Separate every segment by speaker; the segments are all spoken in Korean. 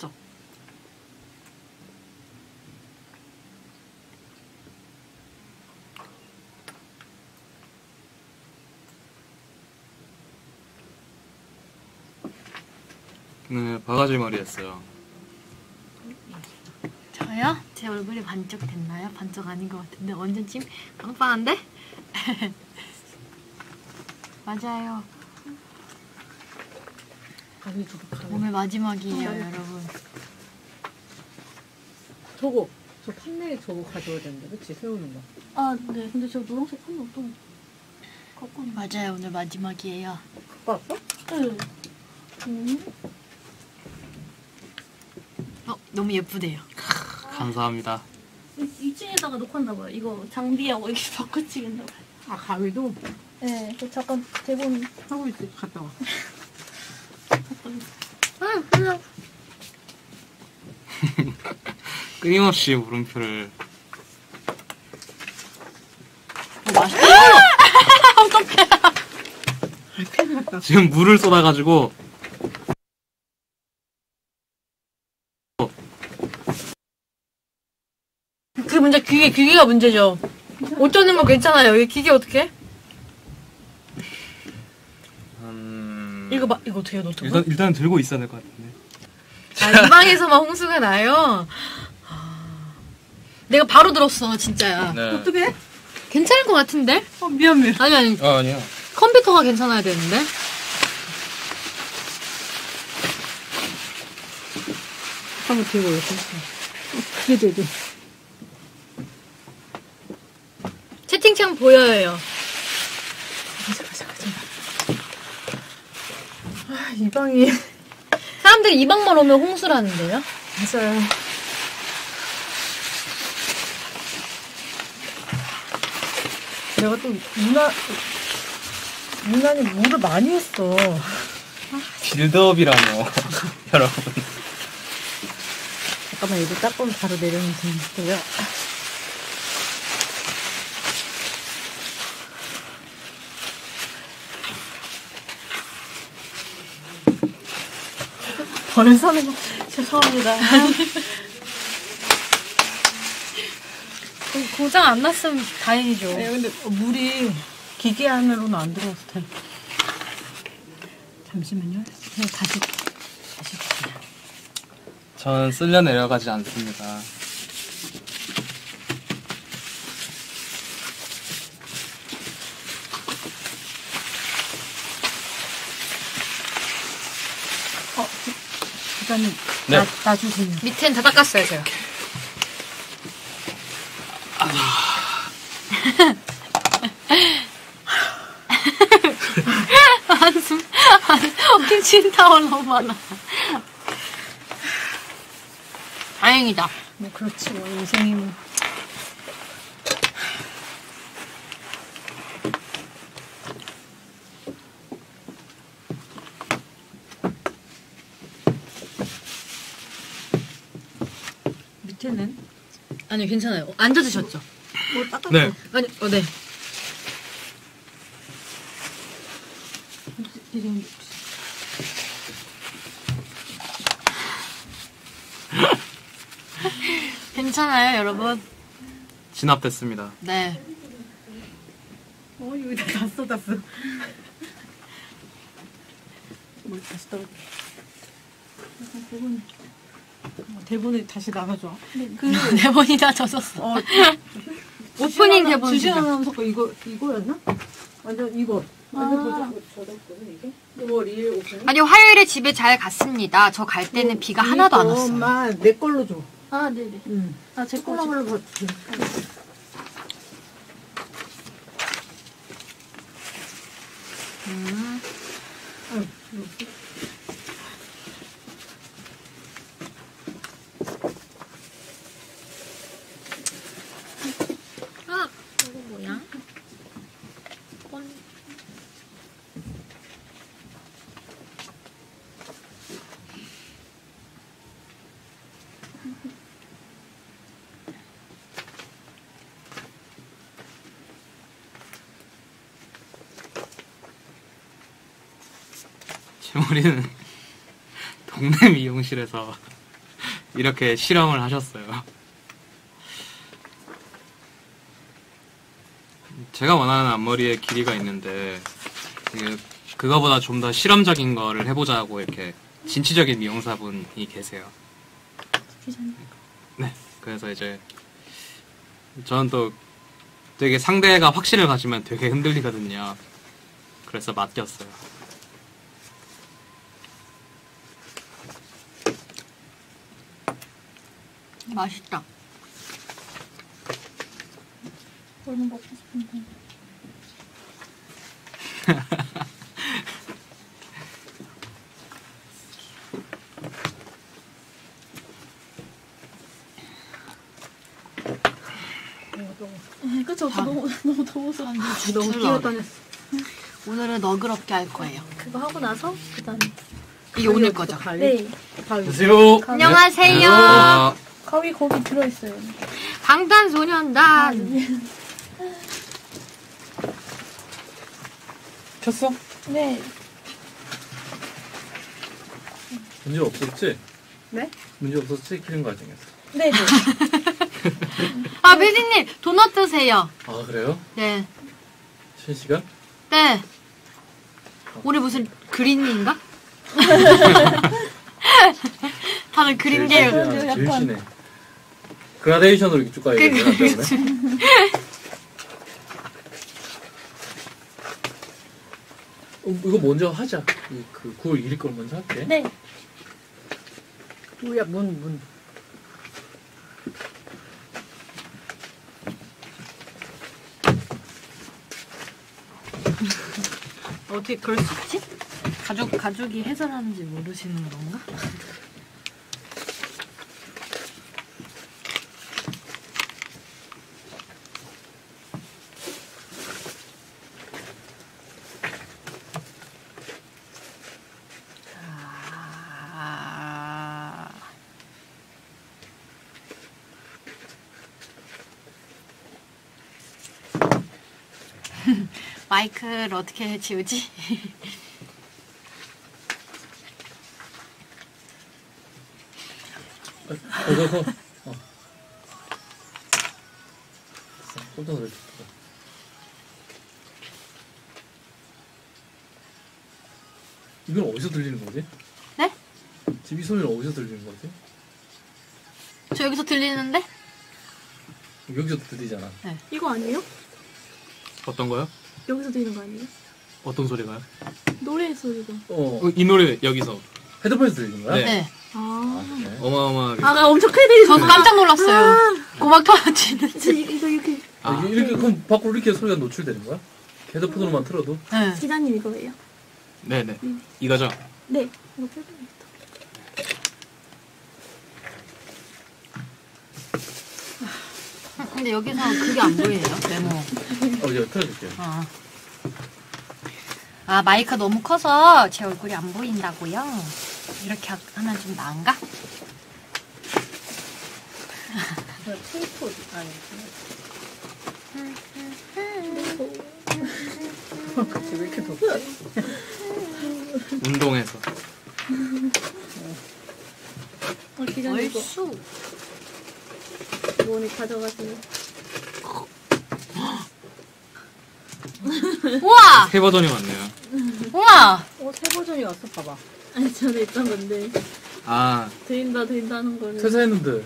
Speaker 1: 맛있죠?
Speaker 2: 네, 바가지 머리 했어요.
Speaker 1: 저요? 제 얼굴이 반쪽 됐나요? 반쪽 아닌 것 같은데 완전 찜 빵빵한데? 맞아요. 오늘 마지막이에요,
Speaker 3: 어,
Speaker 1: 여러분.
Speaker 3: 저거 저 판넬 저거 가져야 되는데 그치 세우는 거.
Speaker 4: 아, 네. 근데 저 노란색 판이 어떤 갖고 있는
Speaker 1: 맞아요, 오늘 마지막이에요.
Speaker 3: 갖고 왔어?
Speaker 4: 네. 음.
Speaker 1: 어, 너무 예쁘대요.
Speaker 2: 감사합니다.
Speaker 4: 2층에다가 놓고 왔나 봐요. 이거 장비하고 이렇게 바꿔치겠나 봐요.
Speaker 3: 아 가위도
Speaker 4: 네. 그 잠깐 대본
Speaker 3: 하고 있지 갔다 와.
Speaker 4: 아, 그냥
Speaker 2: 끊임없이 물음표를
Speaker 1: 어.
Speaker 2: 지금 물을 쏟아가지고
Speaker 1: 그 문제, 기계, 기계가 문제죠. 어쩌는 거 괜찮아요. 이 기계 어떻게?
Speaker 2: 음...
Speaker 1: 이거 봐, 이거 어떻게 해요, 노트북?
Speaker 2: 일단 일단 들고 있어야 될 것 같은데.
Speaker 1: 아, 이 방에서만 홍수가 나요? 아, 내가 바로 들었어, 진짜야.
Speaker 2: 네.
Speaker 3: 어떻게?
Speaker 1: 괜찮을 것 같은데?
Speaker 3: 어 미안 미안.
Speaker 1: 아니, 아니,
Speaker 2: 아 아니요.
Speaker 1: 컴퓨터가 괜찮아야 되는데?
Speaker 3: 한번 들고 이렇게. 그게 되지.
Speaker 1: 채팅창 보여요.
Speaker 3: 가자 가자 가자. 아 이 방이
Speaker 1: 사람들이 이 방만 오면 홍수라는데요?
Speaker 3: 맞아요. 내가 또 유나 유난히 물을 많이 했어.
Speaker 2: 빌드업이라뇨, 여러분.
Speaker 3: 잠깐만 이거 닦으면 바로 내려오면 되고요. 벌을 서는 거 죄송합니다.
Speaker 1: 고장 안 났으면 다행이죠.
Speaker 3: 네, 근데 물이 기계 안으로는 안 들어와서 다 잠시만요. 그냥 다시 다시 볼게요.
Speaker 2: 저는 쓸려 내려가지 않습니다.
Speaker 3: 기자님
Speaker 2: 네.
Speaker 3: 나, 놔주세요.
Speaker 1: 밑엔 다 닦았어요, 제가. 한숨, 한숨, 김치 타월 너무 많아. 다행이다.
Speaker 3: 뭐 그렇지 뭐 인생이 뭐. 밑에는
Speaker 1: 아니요, 괜찮아요. 앉아주셨죠?
Speaker 3: 뭐 닦아.
Speaker 2: 네.
Speaker 1: 아니, 어, 네. 괜찮아요, 여러분.
Speaker 2: 진압됐습니다.
Speaker 1: 네.
Speaker 3: 어 여기다 다 쏟았어. 뭘 다시 떨어. 대본 대본에 다시 나가줘. 그
Speaker 1: 대본이 다 젖었어.
Speaker 3: 어,
Speaker 1: 오프닝 대본.
Speaker 3: 주신 아나운서 거 이거 이거였나? 완전 이거. 완전 저작 저작거든 이게. 5월 2일 오프닝.
Speaker 1: 아니, 화요일에 집에 잘 갔습니다. 저 갈 때는 비가 하나도 안 왔어요.
Speaker 3: 이것만 내 걸로 줘.
Speaker 4: 아, 네네.
Speaker 3: 응.
Speaker 4: 아, 제 거.
Speaker 3: 콜라물로 버.
Speaker 1: 음. 아, 이거 뭐야? 건.
Speaker 2: 제 머리는 동네 미용실에서 이렇게 실험을 하셨어요. 제가 원하는 앞머리의 길이가 있는데 그- 그거보다 좀 더 실험적인 거를 해보자고 이렇게 진취적인 미용사분이 계세요. 네. 그래서 이제 저는 또 되게 상대가 확신을 가지면 되게 흔들리거든요. 그래서 맡겼어요.
Speaker 1: 맛있다.
Speaker 4: 얼른 먹고 싶은데. 네, 그쵸. 너무, 너무 더워서.
Speaker 3: 너무
Speaker 1: 너무
Speaker 3: 뛰어다녔어.
Speaker 1: 오늘은 너그럽게 할 거예요.
Speaker 4: 그거 하고 나서, 그 다음에.
Speaker 1: 이게 오늘 거죠.
Speaker 4: 네.
Speaker 2: 안녕하세요.
Speaker 1: 안녕하세요.
Speaker 2: 아,
Speaker 4: 가위 거기 들어있어요.
Speaker 1: 방탄소년단.
Speaker 5: 켰어?
Speaker 4: 네.
Speaker 5: 문제 없었지?
Speaker 3: 네?
Speaker 5: 문제 없었지? 키는 과정에서.
Speaker 4: 네, 네.
Speaker 1: 아, 피디님, 도넛 드세요.
Speaker 5: 아, 그래요?
Speaker 1: 네.
Speaker 5: 쉬는 시간?
Speaker 1: 네. 오늘 무슨 그린인가? 다들 그린계열.
Speaker 5: 제일,
Speaker 4: 약간-
Speaker 5: 제일 쉬네. 그라데이션으로 이렇게 쭉 가야
Speaker 1: 그,
Speaker 5: 되나?
Speaker 1: 그,
Speaker 5: 때문에? 어, 이거 먼저 하자. 이, 그 9월 1일 걸 먼저 할게.
Speaker 4: 네.
Speaker 3: 뭐야, 문, 문.
Speaker 1: 어떻게 그럴 수 있지? 가족, 가족이 해설하는지 모르시는 건가? 아... 마이크를 어떻게 지우지?
Speaker 5: 어, 어, 어. 어. 깜짝 놀랐다. 이건 어디서 들리는 거지?
Speaker 1: 네?
Speaker 5: 집이 소리는 어디서 들리는 거지?
Speaker 1: 저 여기서 들리는데?
Speaker 5: 여기서도 들리잖아.
Speaker 4: 이거 아니에요?
Speaker 2: 어떤 거요?
Speaker 4: 여기서 들리는 거 아니에요?
Speaker 2: 어떤 소리가요?
Speaker 4: 노래 소리가.
Speaker 5: 어,
Speaker 2: 어, 이 노래 여기서
Speaker 5: 헤드폰에서 들리는 거야?
Speaker 2: 네.
Speaker 1: 네.
Speaker 4: 아.
Speaker 5: 아?
Speaker 2: 어마어마하게.
Speaker 4: 아가 엄청 크게 들리죠?
Speaker 1: 저도 깜짝 놀랐어요. 고막 터지는.
Speaker 4: 저 이- 이거 이렇게.
Speaker 5: 아,
Speaker 2: 아,
Speaker 5: 이렇게 그럼 밖으로 이렇게 소리가 노출되는 거야? 헤드폰으로만 틀어도?
Speaker 1: 네.
Speaker 4: 기자님 이거예요?
Speaker 2: 네네.
Speaker 4: 음.
Speaker 2: 이거죠?
Speaker 4: 네. 이거야겠다.
Speaker 1: 근데 여기서 그게 안 보이네요. 메모.
Speaker 5: 어, 제가 틀어줄게요.
Speaker 1: 아. 아, 마이크가 너무 커서 제 얼굴이 안 보인다고요? 이렇게 하- 하면 좀 나은가?
Speaker 3: 테이프, 아니. 갑자기 왜 이렇게 덥지?
Speaker 2: 운동해서.
Speaker 4: 어, 기자님 이거
Speaker 1: 얼쑤.
Speaker 4: 뭐니 가져가세요.
Speaker 1: 우와!
Speaker 2: 새 버전이 많네요.
Speaker 1: 우와!
Speaker 3: 어, 새 버전이 왔어, 봐봐.
Speaker 4: 아니 전에 있던 건데
Speaker 2: 아,
Speaker 4: 드린다 드린다는 거를
Speaker 5: 퇴사했는데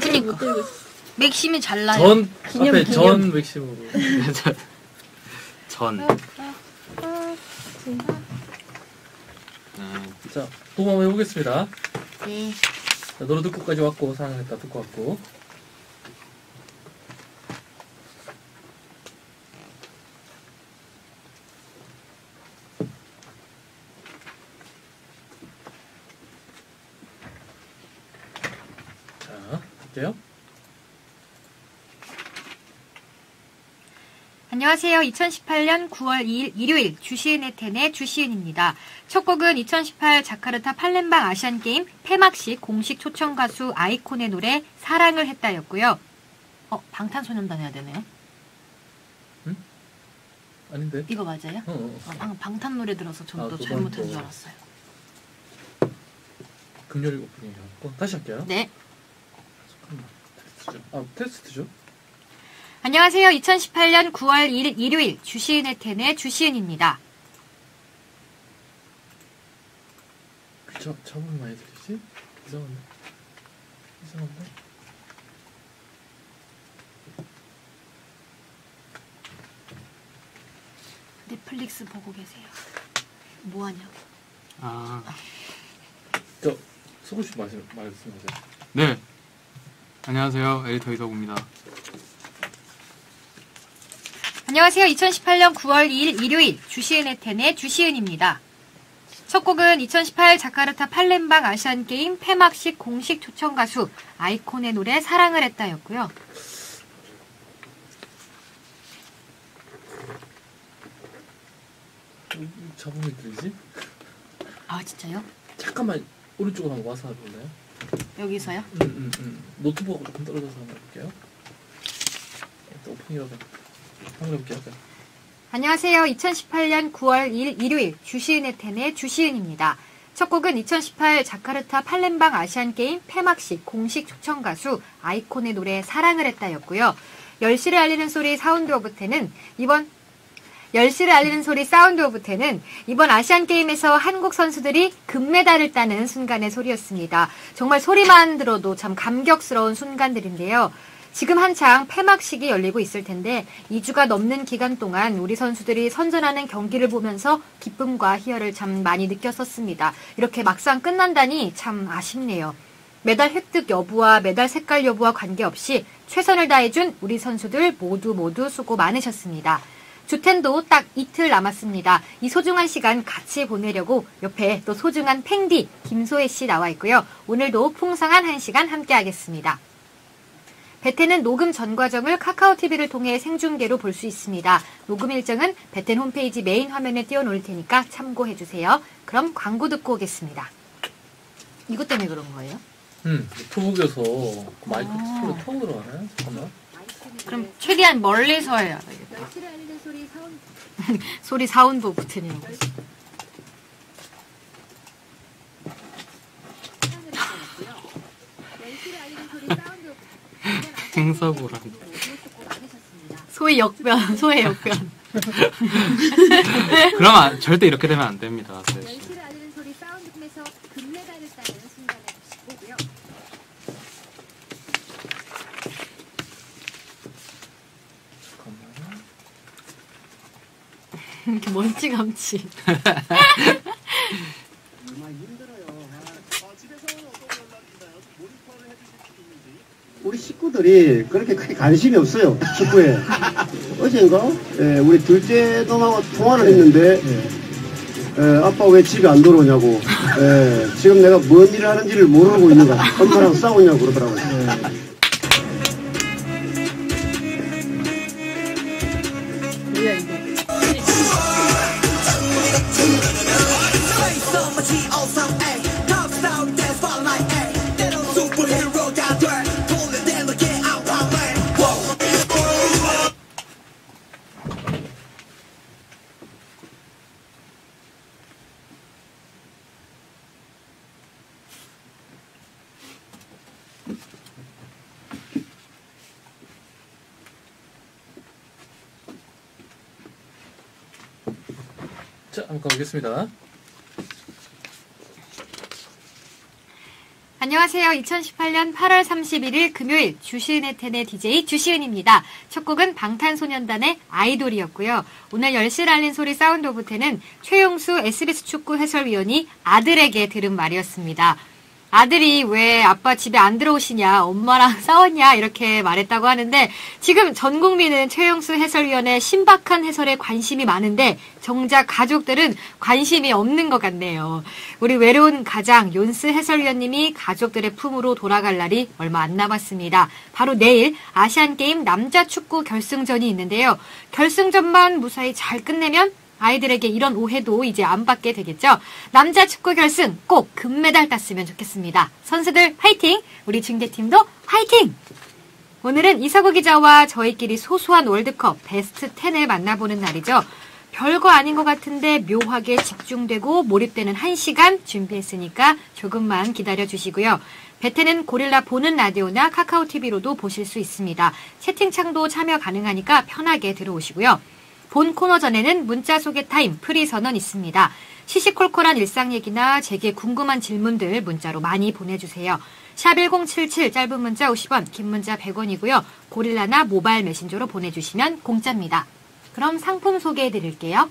Speaker 1: 그니까.
Speaker 4: 못 들고 있어.
Speaker 1: 맥심이 잘 나요.
Speaker 5: 전
Speaker 3: 기념,
Speaker 5: 앞에
Speaker 3: 기념.
Speaker 5: 전 맥심으로
Speaker 2: 전. 아,
Speaker 5: 자 보고 한번 해보겠습니다
Speaker 1: 네.
Speaker 5: 자, 노래 듣고까지 왔고 사랑했다 듣고 왔고 자 할게요
Speaker 1: 안녕하세요. 2018년 9월 2일 일요일 주시은의 텐의 주시은입니다. 첫 곡은 2018 자카르타 팔렘방 아시안게임 폐막식 공식 초청 가수 아이콘의 노래 사랑을 했다였고요. 어, 방탄소년단 해야 되네요.
Speaker 5: 아닌데
Speaker 1: 이거 맞아요?
Speaker 5: 어, 어.
Speaker 1: 아, 방금 방탄 노래 들어서 저는
Speaker 5: 아,
Speaker 1: 잘못한
Speaker 5: 또-
Speaker 1: 줄 알았어요.
Speaker 5: 금요일 오프닝이었고 다시 할게요
Speaker 1: 네.
Speaker 5: 아 테스트죠.
Speaker 1: 안녕하세요. 2018년 9월 1일 일요일 주시은의 텐의 주시은입니다.
Speaker 5: 저 저분 많이 들리지? 이상한데. 이상한데.
Speaker 1: 넷플릭스 보고 계세요. 뭐 하냐?
Speaker 2: 아,
Speaker 5: 저 소고 씨 말씀 말씀하세요.
Speaker 2: 네. 안녕하세요. 에디터 이덕우입니다.
Speaker 1: 안녕하세요. 2018년 9월 2일 일요일 주시은의 텐의 주시은입니다. 첫 곡은 2018 자카르타 팔렘방 아시안게임 폐막식 공식 초청 가수 아이콘의 노래 사랑을 했다였고요.
Speaker 5: 저분이 들리지?
Speaker 1: 아 진짜요?
Speaker 5: 잠깐만 오른쪽으로 한번 와서 해볼래요?
Speaker 1: 여기서요?
Speaker 5: 음, 음, 음. 노트북하고 조금 떨어져서 한번 해볼게요. 일단 오픈이라고
Speaker 1: 안녕하세요. 2018년 9월 2일 일요일 주시은의 텐의 주시은입니다. 첫 곡은 2018 자카르타 팔렘방 아시안게임 폐막식 공식 초청 가수 아이콘의 노래 사랑을 했다였고요. 열시를 알리는 소리 Sound of Ten은 이번 열시를 알리는 소리 Sound of Ten은 이번 아시안 게임에서 한국 선수들이 금메달을 따는 순간의 소리였습니다. 정말 소리만 들어도 참 감격스러운 순간들인데요. 지금 한창 폐막식이 열리고 있을 텐데 2주가 넘는 기간 동안 우리 선수들이 선전하는 경기를 보면서 기쁨과 희열을 참 많이 느꼈었습니다. 이렇게 막상 끝난다니 참 아쉽네요. 메달 획득 여부와 메달 색깔 여부와 관계없이 최선을 다해준 우리 선수들 모두 모두 수고 많으셨습니다. 주텐도 딱 이틀 남았습니다. 이 소중한 시간 같이 보내려고 옆에 또 소중한 팽디 김소혜 씨 나와 있고요. 오늘도 풍성한 한 시간 함께 하겠습니다. 베텐은 녹음 전 과정을 카카오 TV를 통해 생중계로 볼 수 있습니다. 녹음 일정은 베텐 홈페이지 메인 화면에 띄워놓을 테니까 참고해 주세요. 그럼 광고 듣고 오겠습니다. 이것 때문에 그런 거예요?
Speaker 5: 음, 노트북에서 마이크
Speaker 1: 아.
Speaker 5: 소리 통 들어가네. 잠깐만.
Speaker 1: 그럼 최대한 멀리서 해야 되겠다. 소리 사운드 오프트냐고.
Speaker 2: 행사고란.
Speaker 1: 소의 역변, 소의 역변.
Speaker 2: 그러면 안- 절대 이렇게 되면 안 됩니다.
Speaker 1: 이렇게 멀찌감치.
Speaker 6: 우리 식구들이 그렇게 크게 관심이 없어요 축구에. 어젠가? 예, 우리 둘째 놈하고 통화를 했는데 예, 아빠 왜 집에 안 들어오냐고. 예, 지금 내가 뭔 일을 하는지를 모르고 있는 거야 엄마랑 싸우냐고 그러더라고요
Speaker 5: 가보겠습니다.
Speaker 1: 안녕하세요. 2018년 8월 31일 금요일 주시은의 텐의 DJ 주시은입니다. 첫 곡은 방탄소년단의 아이돌이었고요. 오늘 열시를 알린 소리 Sound of Ten은 최용수 SBS 축구 해설위원이 아들에게 들은 말이었습니다. 아들이 왜 아빠 집에 안 들어오시냐, 엄마랑 싸웠냐, 이렇게 말했다고 하는데, 지금 전 국민은 최용수 해설위원의 신박한 해설에 관심이 많은데, 정작 가족들은 관심이 없는 것 같네요. 우리 외로운 가장 윤스 해설위원님이 가족들의 품으로 돌아갈 날이 얼마 안 남았습니다. 바로 내일 아시안게임 남자 축구 결승전이 있는데요. 결승전만 무사히 잘 끝내면 아이들에게 이런 오해도 이제 안 받게 되겠죠. 남자 축구 결승 꼭 금메달 땄으면 좋겠습니다. 선수들 화이팅! 우리 중계팀도 화이팅! 오늘은 이사구 기자와 저희끼리 소소한 월드컵 베스트 10을 만나보는 날이죠. 별거 아닌 것 같은데 묘하게 집중되고 몰입되는 한 시간 준비했으니까 조금만 기다려 주시고요. 베텐은 고릴라 보는 라디오나 카카오 TV로도 보실 수 있습니다. 채팅창도 참여 가능하니까 편하게 들어오시고요. 본 코너 전에는 문자 소개 타임 프리 선언 있습니다. 시시콜콜한 일상 얘기나 제게 궁금한 질문들 문자로 많이 보내주세요. 샵 1077 짧은 문자 50원, 긴 문자 100원이고요. 고릴라나 모바일 메신저로 보내주시면 공짜입니다. 그럼 상품 소개해 드릴게요.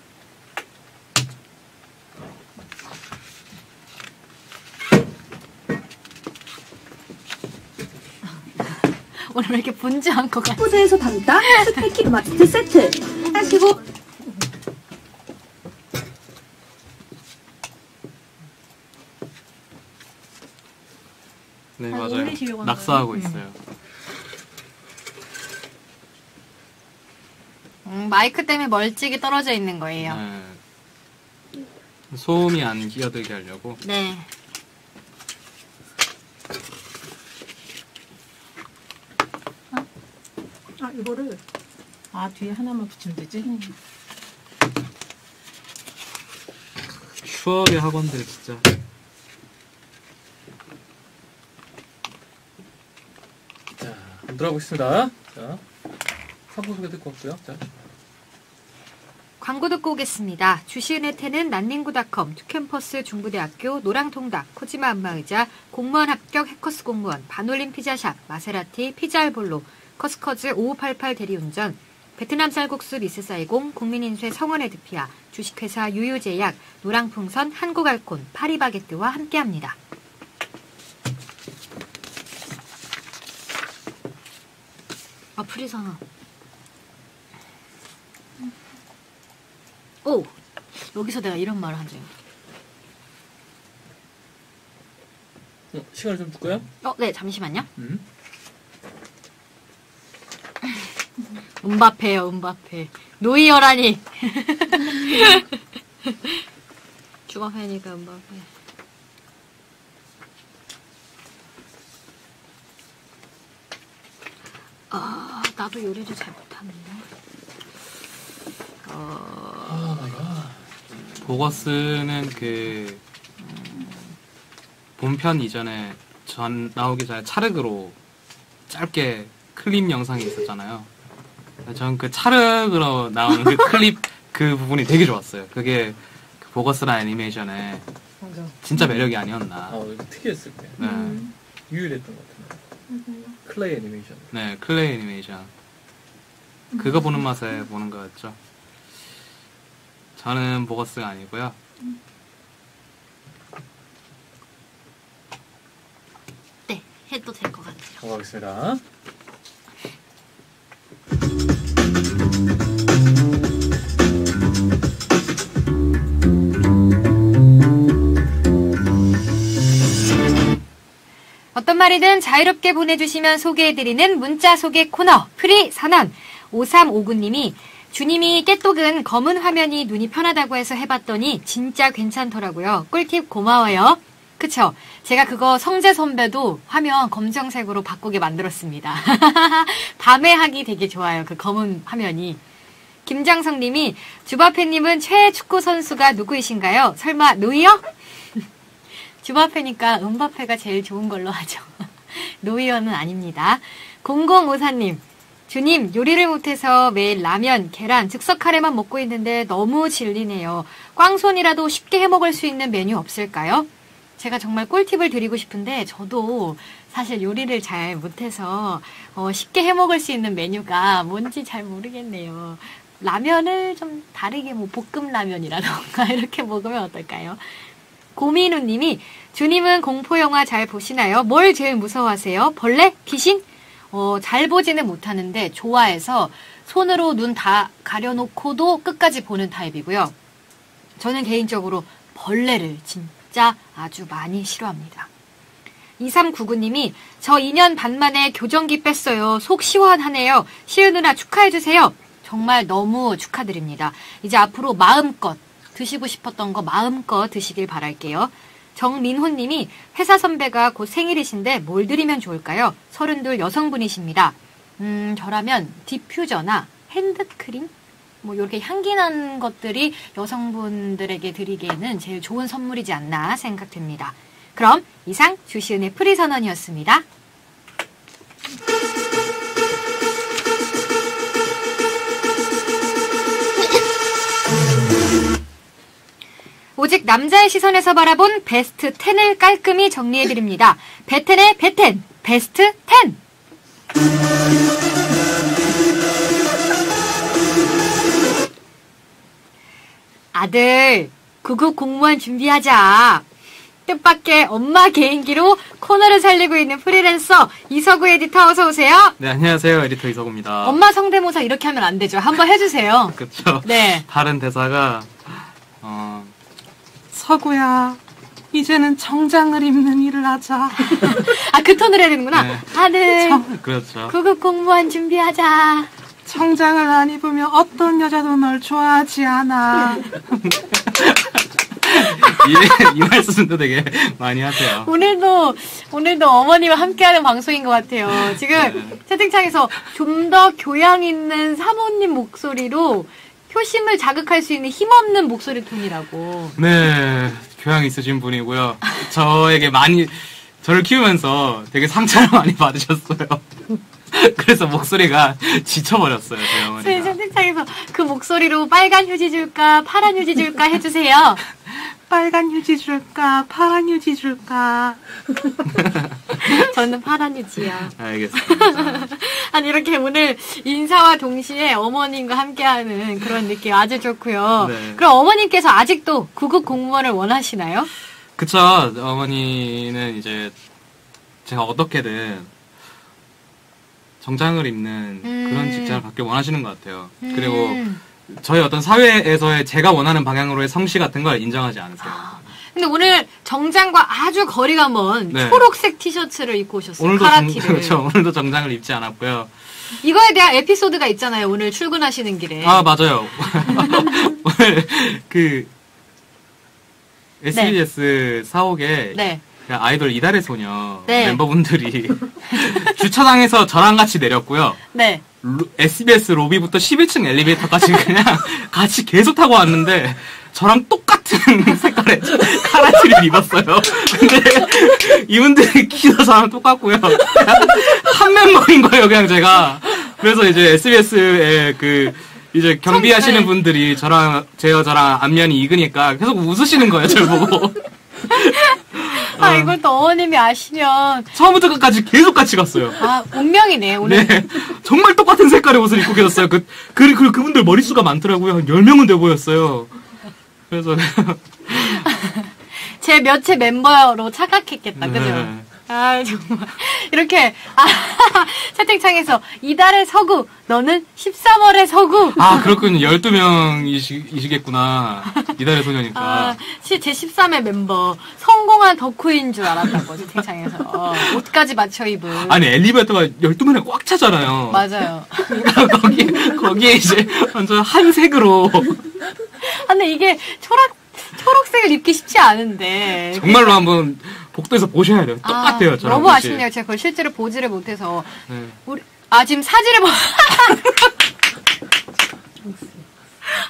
Speaker 1: 오늘 왜 이렇게 분주한 것 같아?
Speaker 3: 포즈에서 담다 스테키 마스트 세트 하시고
Speaker 2: 네
Speaker 4: 아,
Speaker 2: 맞아요. 낙서하고? 있어요.
Speaker 1: 음, 마이크 때문에 멀찍이 떨어져 있는 거예요.
Speaker 2: 네. 소음이 안 끼어들게 하려고.
Speaker 1: 네.
Speaker 3: 아 이거를
Speaker 7: 아 뒤에 하나만 붙이면 되지?
Speaker 2: 추억의 학원들 진짜.
Speaker 5: 자, 들어가보겠습니다. 자, 상품 소개 듣고 왔고요. 자,
Speaker 1: 광고 듣고 오겠습니다. 주시은의 텐은 난닝구닷컴, 투캠퍼스 중부대학교, 노랑통닭, 코지마 안마의자, 공무원 합격 해커스 공무원, 반올림 피자샵, 마세라티, 피자알볼로, 커스커즈 5588 대리운전, 베트남 쌀국수 리스사이공, 국민인쇄 성원애드피아, 주식회사 유유제약, 노랑풍선, 한국알콘, 파리바게뜨와 함께합니다. 아, 프리선언. 오! 여기서 내가 이런 말을 한 적이
Speaker 5: 어, 시간을 좀 줄까요?
Speaker 1: 어, 네, 잠시만요.
Speaker 5: 음.
Speaker 1: 음바페요, 음바페. 노이어라니. 주바페니까 음바페. 아, 나도 요리를 잘 못하는데. 어,
Speaker 5: 아.
Speaker 2: 보거스는 그 본편 이전에 전 나오기 전에 차르그로 짧게 클립 영상이 있었잖아요. 전그 차르그로 나오는 그 클립 그 부분이 되게 좋았어요. 그게 그 보거스라 애니메이션의
Speaker 7: 맞아.
Speaker 2: 진짜 매력이 아니었나.
Speaker 5: 아, 특이했을 때.
Speaker 2: 네,
Speaker 5: 유일했던 것 같은데. 클레이 애니메이션.
Speaker 2: 네 클레이 애니메이션. 그거 보는 맛에 보는 거였죠. 저는 보거스가 아니고요.
Speaker 1: 네, 해도 될 것 같아요.
Speaker 5: 가보겠습니다.
Speaker 1: 어떤 말이든 자유롭게 보내주시면 소개해드리는 문자 소개 코너 프리 선언 5359님이 주님이 깨똑은 검은 화면이 눈이 편하다고 해서 해봤더니 진짜 괜찮더라고요. 꿀팁 고마워요. 그쵸? 제가 그거 성재 선배도 화면 검정색으로 바꾸게 만들었습니다. 밤에 하기 되게 좋아요. 그 검은 화면이. 김장성 님이 주바페님은 최애 축구 선수가 누구이신가요? 설마 노이어? 주바페니까 은바페가 제일 좋은 걸로 하죠. 노이어는 아닙니다. 0054님, 주님, 요리를 못해서 매일 라면, 계란, 즉석 카레만 먹고 있는데 너무 질리네요. 꽝손이라도 쉽게 해 먹을 수 있는 메뉴 없을까요? 제가 정말 꿀팁을 드리고 싶은데 저도 사실 요리를 잘 못해서 어, 쉽게 해 먹을 수 있는 메뉴가 뭔지 잘 모르겠네요. 라면을 좀 다르게 뭐 볶음 라면이라던가 이렇게 먹으면 어떨까요? 고민우 님이 주님은 공포 영화 잘 보시나요? 뭘 제일 무서워하세요? 벌레? 귀신? 어, 잘 보지는 못하는데 좋아해서 손으로 눈 다 가려놓고도 끝까지 보는 타입이고요. 저는 개인적으로 벌레를 진짜 아주 많이 싫어합니다. 2399님이 저 2년 반 만에 교정기 뺐어요. 속 시원하네요. 시은 누나 축하해주세요. 정말 너무 축하드립니다. 이제 앞으로 마음껏 드시고 싶었던 거 마음껏 드시길 바랄게요. 정민호님이 회사 선배가 곧 생일이신데 뭘 드리면 좋을까요? 서른둘 여성분이십니다. 음, 저라면 디퓨저나 핸드크림? 뭐 이렇게 향기 난 것들이 여성분들에게 드리기에는 제일 좋은 선물이지 않나 생각됩니다. 그럼 이상 주시은의 프리선언이었습니다. 오직 남자의 시선에서 바라본 베스트 10을 깔끔히 정리해드립니다. 베텐의 베텐, 베스트 10! 아들, 구급 공무원 준비하자. 뜻밖의 엄마 개인기로 코너를 살리고 있는 프리랜서 이서구 에디터 어서 오세요.
Speaker 2: 네, 안녕하세요. 에디터 이석우입니다.
Speaker 1: 엄마 성대모사 이렇게 하면 안 되죠. 한번 해주세요.
Speaker 2: 그쵸.
Speaker 1: 네.
Speaker 2: 다른 대사가, 어, 서구야, 이제는 정장을 입는 일을 하자.
Speaker 1: 아, 그 톤을 해야 되는구나.
Speaker 2: 네.
Speaker 1: 아들,
Speaker 2: 청- 그렇죠.
Speaker 1: 구급 공무원 준비하자.
Speaker 2: 청장을 안 입으면 어떤 여자도 널 좋아하지 않아. 이, 이 말씀도 되게 많이 하세요.
Speaker 1: 오늘도, 오늘도 어머니와 함께하는 방송인 것 같아요. 지금
Speaker 2: 네.
Speaker 1: 채팅창에서 좀 더 교양 있는 사모님 목소리로 효심을 자극할 수 있는 힘없는 목소리 톤이라고.
Speaker 2: 네, 교양 있으신 분이고요. 저에게 많이, 저를 키우면서 되게 상처를 많이 받으셨어요. 그래서 목소리가 지쳐버렸어요, 저희
Speaker 1: 저희
Speaker 2: 어머니가.
Speaker 1: 채팅창에서 그 목소리로 빨간 휴지 줄까, 파란 휴지 줄까 해주세요.
Speaker 2: 빨간 휴지 줄까, 파란 휴지 줄까.
Speaker 1: 저는 파란 휴지요.
Speaker 2: 알겠습니다.
Speaker 1: 아니 이렇게 오늘 인사와 동시에 어머님과 함께하는 그런 느낌 아주 좋고요.
Speaker 2: 네.
Speaker 1: 그럼 어머님께서 아직도 구급 공무원을 원하시나요?
Speaker 2: 그쵸, 어머니는 이제 제가 어떻게든 정장을 입는
Speaker 1: 음.
Speaker 2: 그런 직장을 갖길 원하시는 것 같아요. 그리고
Speaker 1: 음.
Speaker 2: 저희 어떤 사회에서의 제가 원하는 방향으로의 성씨 같은 걸 인정하지 않으세요.
Speaker 1: 근데 오늘 정장과 아주 거리가 먼
Speaker 2: 네.
Speaker 1: 초록색 티셔츠를 입고 오셨어요.
Speaker 2: 오늘도 정,
Speaker 1: 카라티를.
Speaker 2: 그렇죠. 오늘도 정장을 입지 않았고요.
Speaker 1: 이거에 대한 에피소드가 있잖아요. 오늘 출근하시는 길에.
Speaker 2: 아 맞아요. 오늘 그 SBS 사옥에
Speaker 1: 네.
Speaker 2: 그 아이돌 이달의 소녀
Speaker 1: 네.
Speaker 2: 멤버분들이 주차장에서 저랑 같이 내렸고요.
Speaker 1: 네.
Speaker 2: 로- SBS 로비부터 11층 엘리베이터까지 그냥 같이 계속 타고 왔는데 저랑 똑같은 색깔의 카라티를 입었어요. 근데 이분들이 키도 저랑 똑같고요. 한 멤버인 거예요, 그냥 제가. 그래서 이제 SBS의 그 이제 경비하시는
Speaker 1: 청- 네.
Speaker 2: 분들이 저랑 제 여자랑 안면이 익으니까 계속 웃으시는 거예요, 저를 보고.
Speaker 1: 아
Speaker 2: 어.
Speaker 1: 이걸 또 어머님이 아시면
Speaker 2: 처음부터 끝까지 계속 같이 갔어요.
Speaker 1: 아 운명이네 오늘.
Speaker 2: 네. 정말 똑같은 색깔의 옷을 입고 계셨어요. 그, 그, 그, 그분들 머릿수가 많더라고요. 한 10명은 돼 보였어요. 그래서.
Speaker 1: 제 몇째 멤버로 착각했겠다. 그죠?
Speaker 2: 네.
Speaker 1: 아, 정말. 이렇게, 아, 채팅창에서, 이달의 서구, 너는 13월의 서구.
Speaker 2: 아, 그렇군요. 12명이시겠구나. 이달의 소녀니까.
Speaker 1: 아, 시- 제 13회 멤버, 성공한 덕후인 줄 알았다고, 채팅창에서. 어, 옷까지 맞춰 입은.
Speaker 2: 아니, 엘리베이터가 12명에 꽉 차잖아요.
Speaker 1: 맞아요.
Speaker 2: 거기, 거기에 이제 완전 한색으로.
Speaker 1: 아, 근데 이게 초록, 초록색을 입기 쉽지 않은데.
Speaker 2: 정말로 한번 복도에서 보셔야 돼요. 똑같아요,
Speaker 1: 아,
Speaker 2: 저랑.
Speaker 1: 너무. 아쉽네요. 제가 그걸 실제로 보지를 못해서.
Speaker 2: 네.
Speaker 1: 우리, 아, 지금 사진을 보.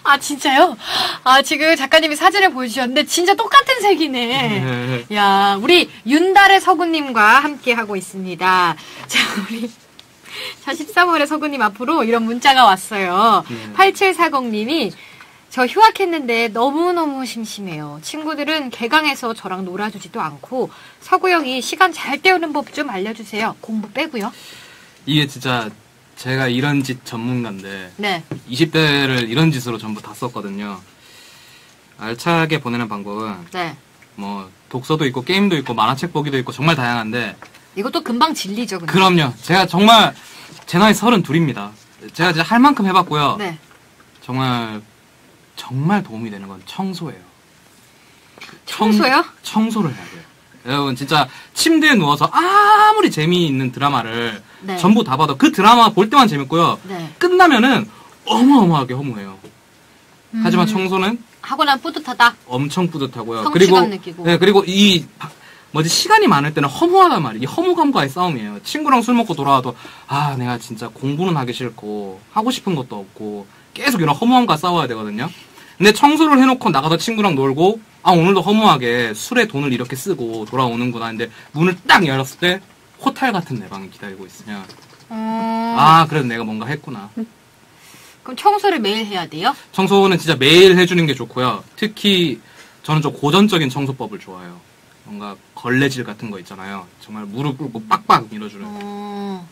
Speaker 1: 아, 진짜요? 아, 지금 작가님이 사진을 보여주셨는데, 진짜 똑같은 색이네.
Speaker 2: 네.
Speaker 1: 야, 우리 윤달의 서구님과 함께 하고 있습니다. 자, 우리. 자, 13월의 서구님 앞으로 이런 문자가 왔어요.
Speaker 2: 네.
Speaker 1: 8740님이 저 휴학했는데 너무너무 심심해요. 친구들은 개강해서 저랑 놀아주지도 않고 서구 형이 시간 잘 때우는 법 좀 알려주세요. 공부 빼고요.
Speaker 2: 이게 진짜 제가 이런 짓 전문가인데,
Speaker 1: 네.
Speaker 2: 20대를 이런 짓으로 전부 다 썼거든요. 알차게 보내는 방법은
Speaker 1: 네.
Speaker 2: 뭐 독서도 있고 게임도 있고 만화책 보기도 있고 정말 다양한데
Speaker 1: 이것도 금방 질리죠, 근데.
Speaker 2: 그럼요. 제가 정말 제 나이 서른 둘입니다. 제가 이제 할 만큼 해봤고요.
Speaker 1: 네.
Speaker 2: 정말 정말 도움이 되는 건 청소예요. 청-
Speaker 1: 청소요?
Speaker 2: 청소를 해야 돼요. 여러분 진짜 침대에 누워서 아무리 재미있는 드라마를
Speaker 1: 네.
Speaker 2: 전부 다 봐도 그 드라마 볼 때만 재밌고요.
Speaker 1: 네.
Speaker 2: 끝나면은 어마어마하게 허무해요. 하지만
Speaker 1: 음,
Speaker 2: 청소는
Speaker 1: 하고 나면 뿌듯하다.
Speaker 2: 엄청 뿌듯하고요. 그리고
Speaker 1: 느끼고.
Speaker 2: 네 그리고 이 바- 뭐지 시간이 많을 때는 허무하단 말이에요. 이 허무감과의 싸움이에요. 친구랑 술 먹고 돌아와도 아 내가 진짜 공부는 하기 싫고 하고 싶은 것도 없고 계속 이런 허무함과 싸워야 되거든요. 근데 청소를 해놓고 나가서 친구랑 놀고 아 오늘도 허무하게 술에 돈을 이렇게 쓰고 돌아오는구나 근데 문을 딱 열었을 때 호텔 같은 내 방이 기다리고 있으면
Speaker 1: 음,
Speaker 2: 아 그래도 내가 뭔가 했구나
Speaker 1: 그럼 청소를 매일 해야 돼요?
Speaker 2: 청소는 진짜 매일 해주는 게 좋고요 특히 저는 좀 고전적인 청소법을 좋아해요 뭔가 걸레질 같은 거 있잖아요 정말 무릎 꿇고 빡빡 밀어주는
Speaker 1: 어,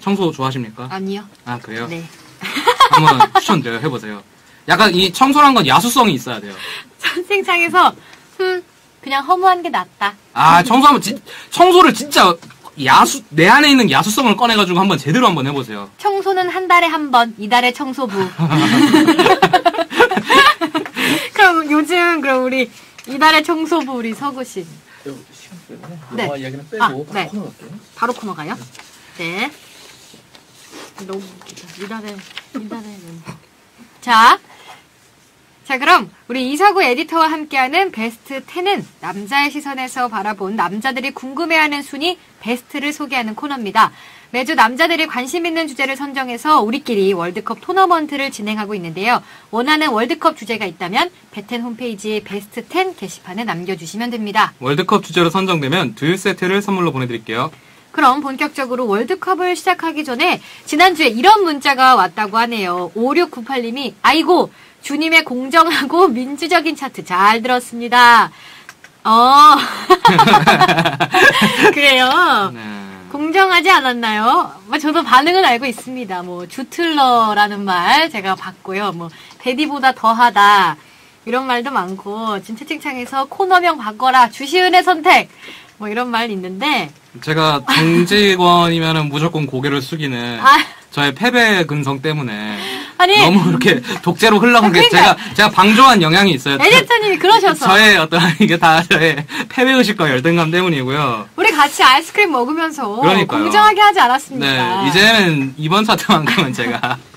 Speaker 2: 청소 좋아하십니까?
Speaker 1: 아니요.
Speaker 2: 아 그래요?
Speaker 1: 네.
Speaker 2: 한번 추천드려요 해보세요 약간 이 청소란 건 야수성이 있어야 돼요
Speaker 1: 선생창에서 흠 그냥 허무한 게 낫다.
Speaker 2: 아 청소하면 진, 청소를 진짜 야수 내 안에 있는 야수성을 꺼내가지고 한번 제대로 한번 해보세요.
Speaker 1: 청소는 한 달에 한 번, 이달에 청소부. 그럼 요즘 그럼 우리 이달에 청소부 우리 서구신
Speaker 5: 이거 시간 때문에
Speaker 1: 네.
Speaker 5: 영화 이야기는 빼고
Speaker 1: 아,
Speaker 5: 바로
Speaker 1: 네.
Speaker 5: 코너 갈게요.
Speaker 1: 바로 코너 가요? 네. 너무 웃기다. 이달에 이달에 자. 자, 그럼 우리 이서구 에디터와 함께하는 베스트 10은 남자의 시선에서 바라본 남자들이 궁금해하는 순위 베스트를 소개하는 코너입니다. 매주 남자들이 관심 있는 주제를 선정해서 우리끼리 월드컵 토너먼트를 진행하고 있는데요. 원하는 월드컵 주제가 있다면 베텐 홈페이지에 베스트 10 게시판에 남겨주시면 됩니다.
Speaker 2: 월드컵 주제로 선정되면 두유 세트를 선물로 보내드릴게요.
Speaker 1: 그럼 본격적으로 월드컵을 시작하기 전에 지난주에 이런 문자가 왔다고 하네요. 5698님이 아이고 주님의 공정하고 민주적인 차트 잘 들었습니다. 어 그래요.
Speaker 2: 네.
Speaker 1: 공정하지 않았나요? 뭐 저도 반응은 알고 있습니다. 뭐 주틀러라는 말 제가 봤고요. 뭐 베디보다 더하다 이런 말도 많고 지금 채팅창에서 코너명 바꿔라 주시은의 선택 뭐 이런 말 있는데
Speaker 2: 제가 정직원이면 무조건 고개를 숙이는
Speaker 1: 아
Speaker 2: 저의 패배 근성 때문에
Speaker 1: 아니
Speaker 2: 너무 이렇게 독재로 흘러간 게
Speaker 1: 그러니까.
Speaker 2: 제가 제가 방조한 영향이 있어요.
Speaker 1: 에디터님이 그러셔서
Speaker 2: 저의 어떤 이게 다 저의 패배 의식과 열등감 때문이고요.
Speaker 1: 우리 같이 아이스크림 먹으면서
Speaker 2: 그러니까요.
Speaker 1: 공정하게 하지 않았습니까?
Speaker 2: 네, 이제는 이번 차트만큼은 제가
Speaker 1: 네.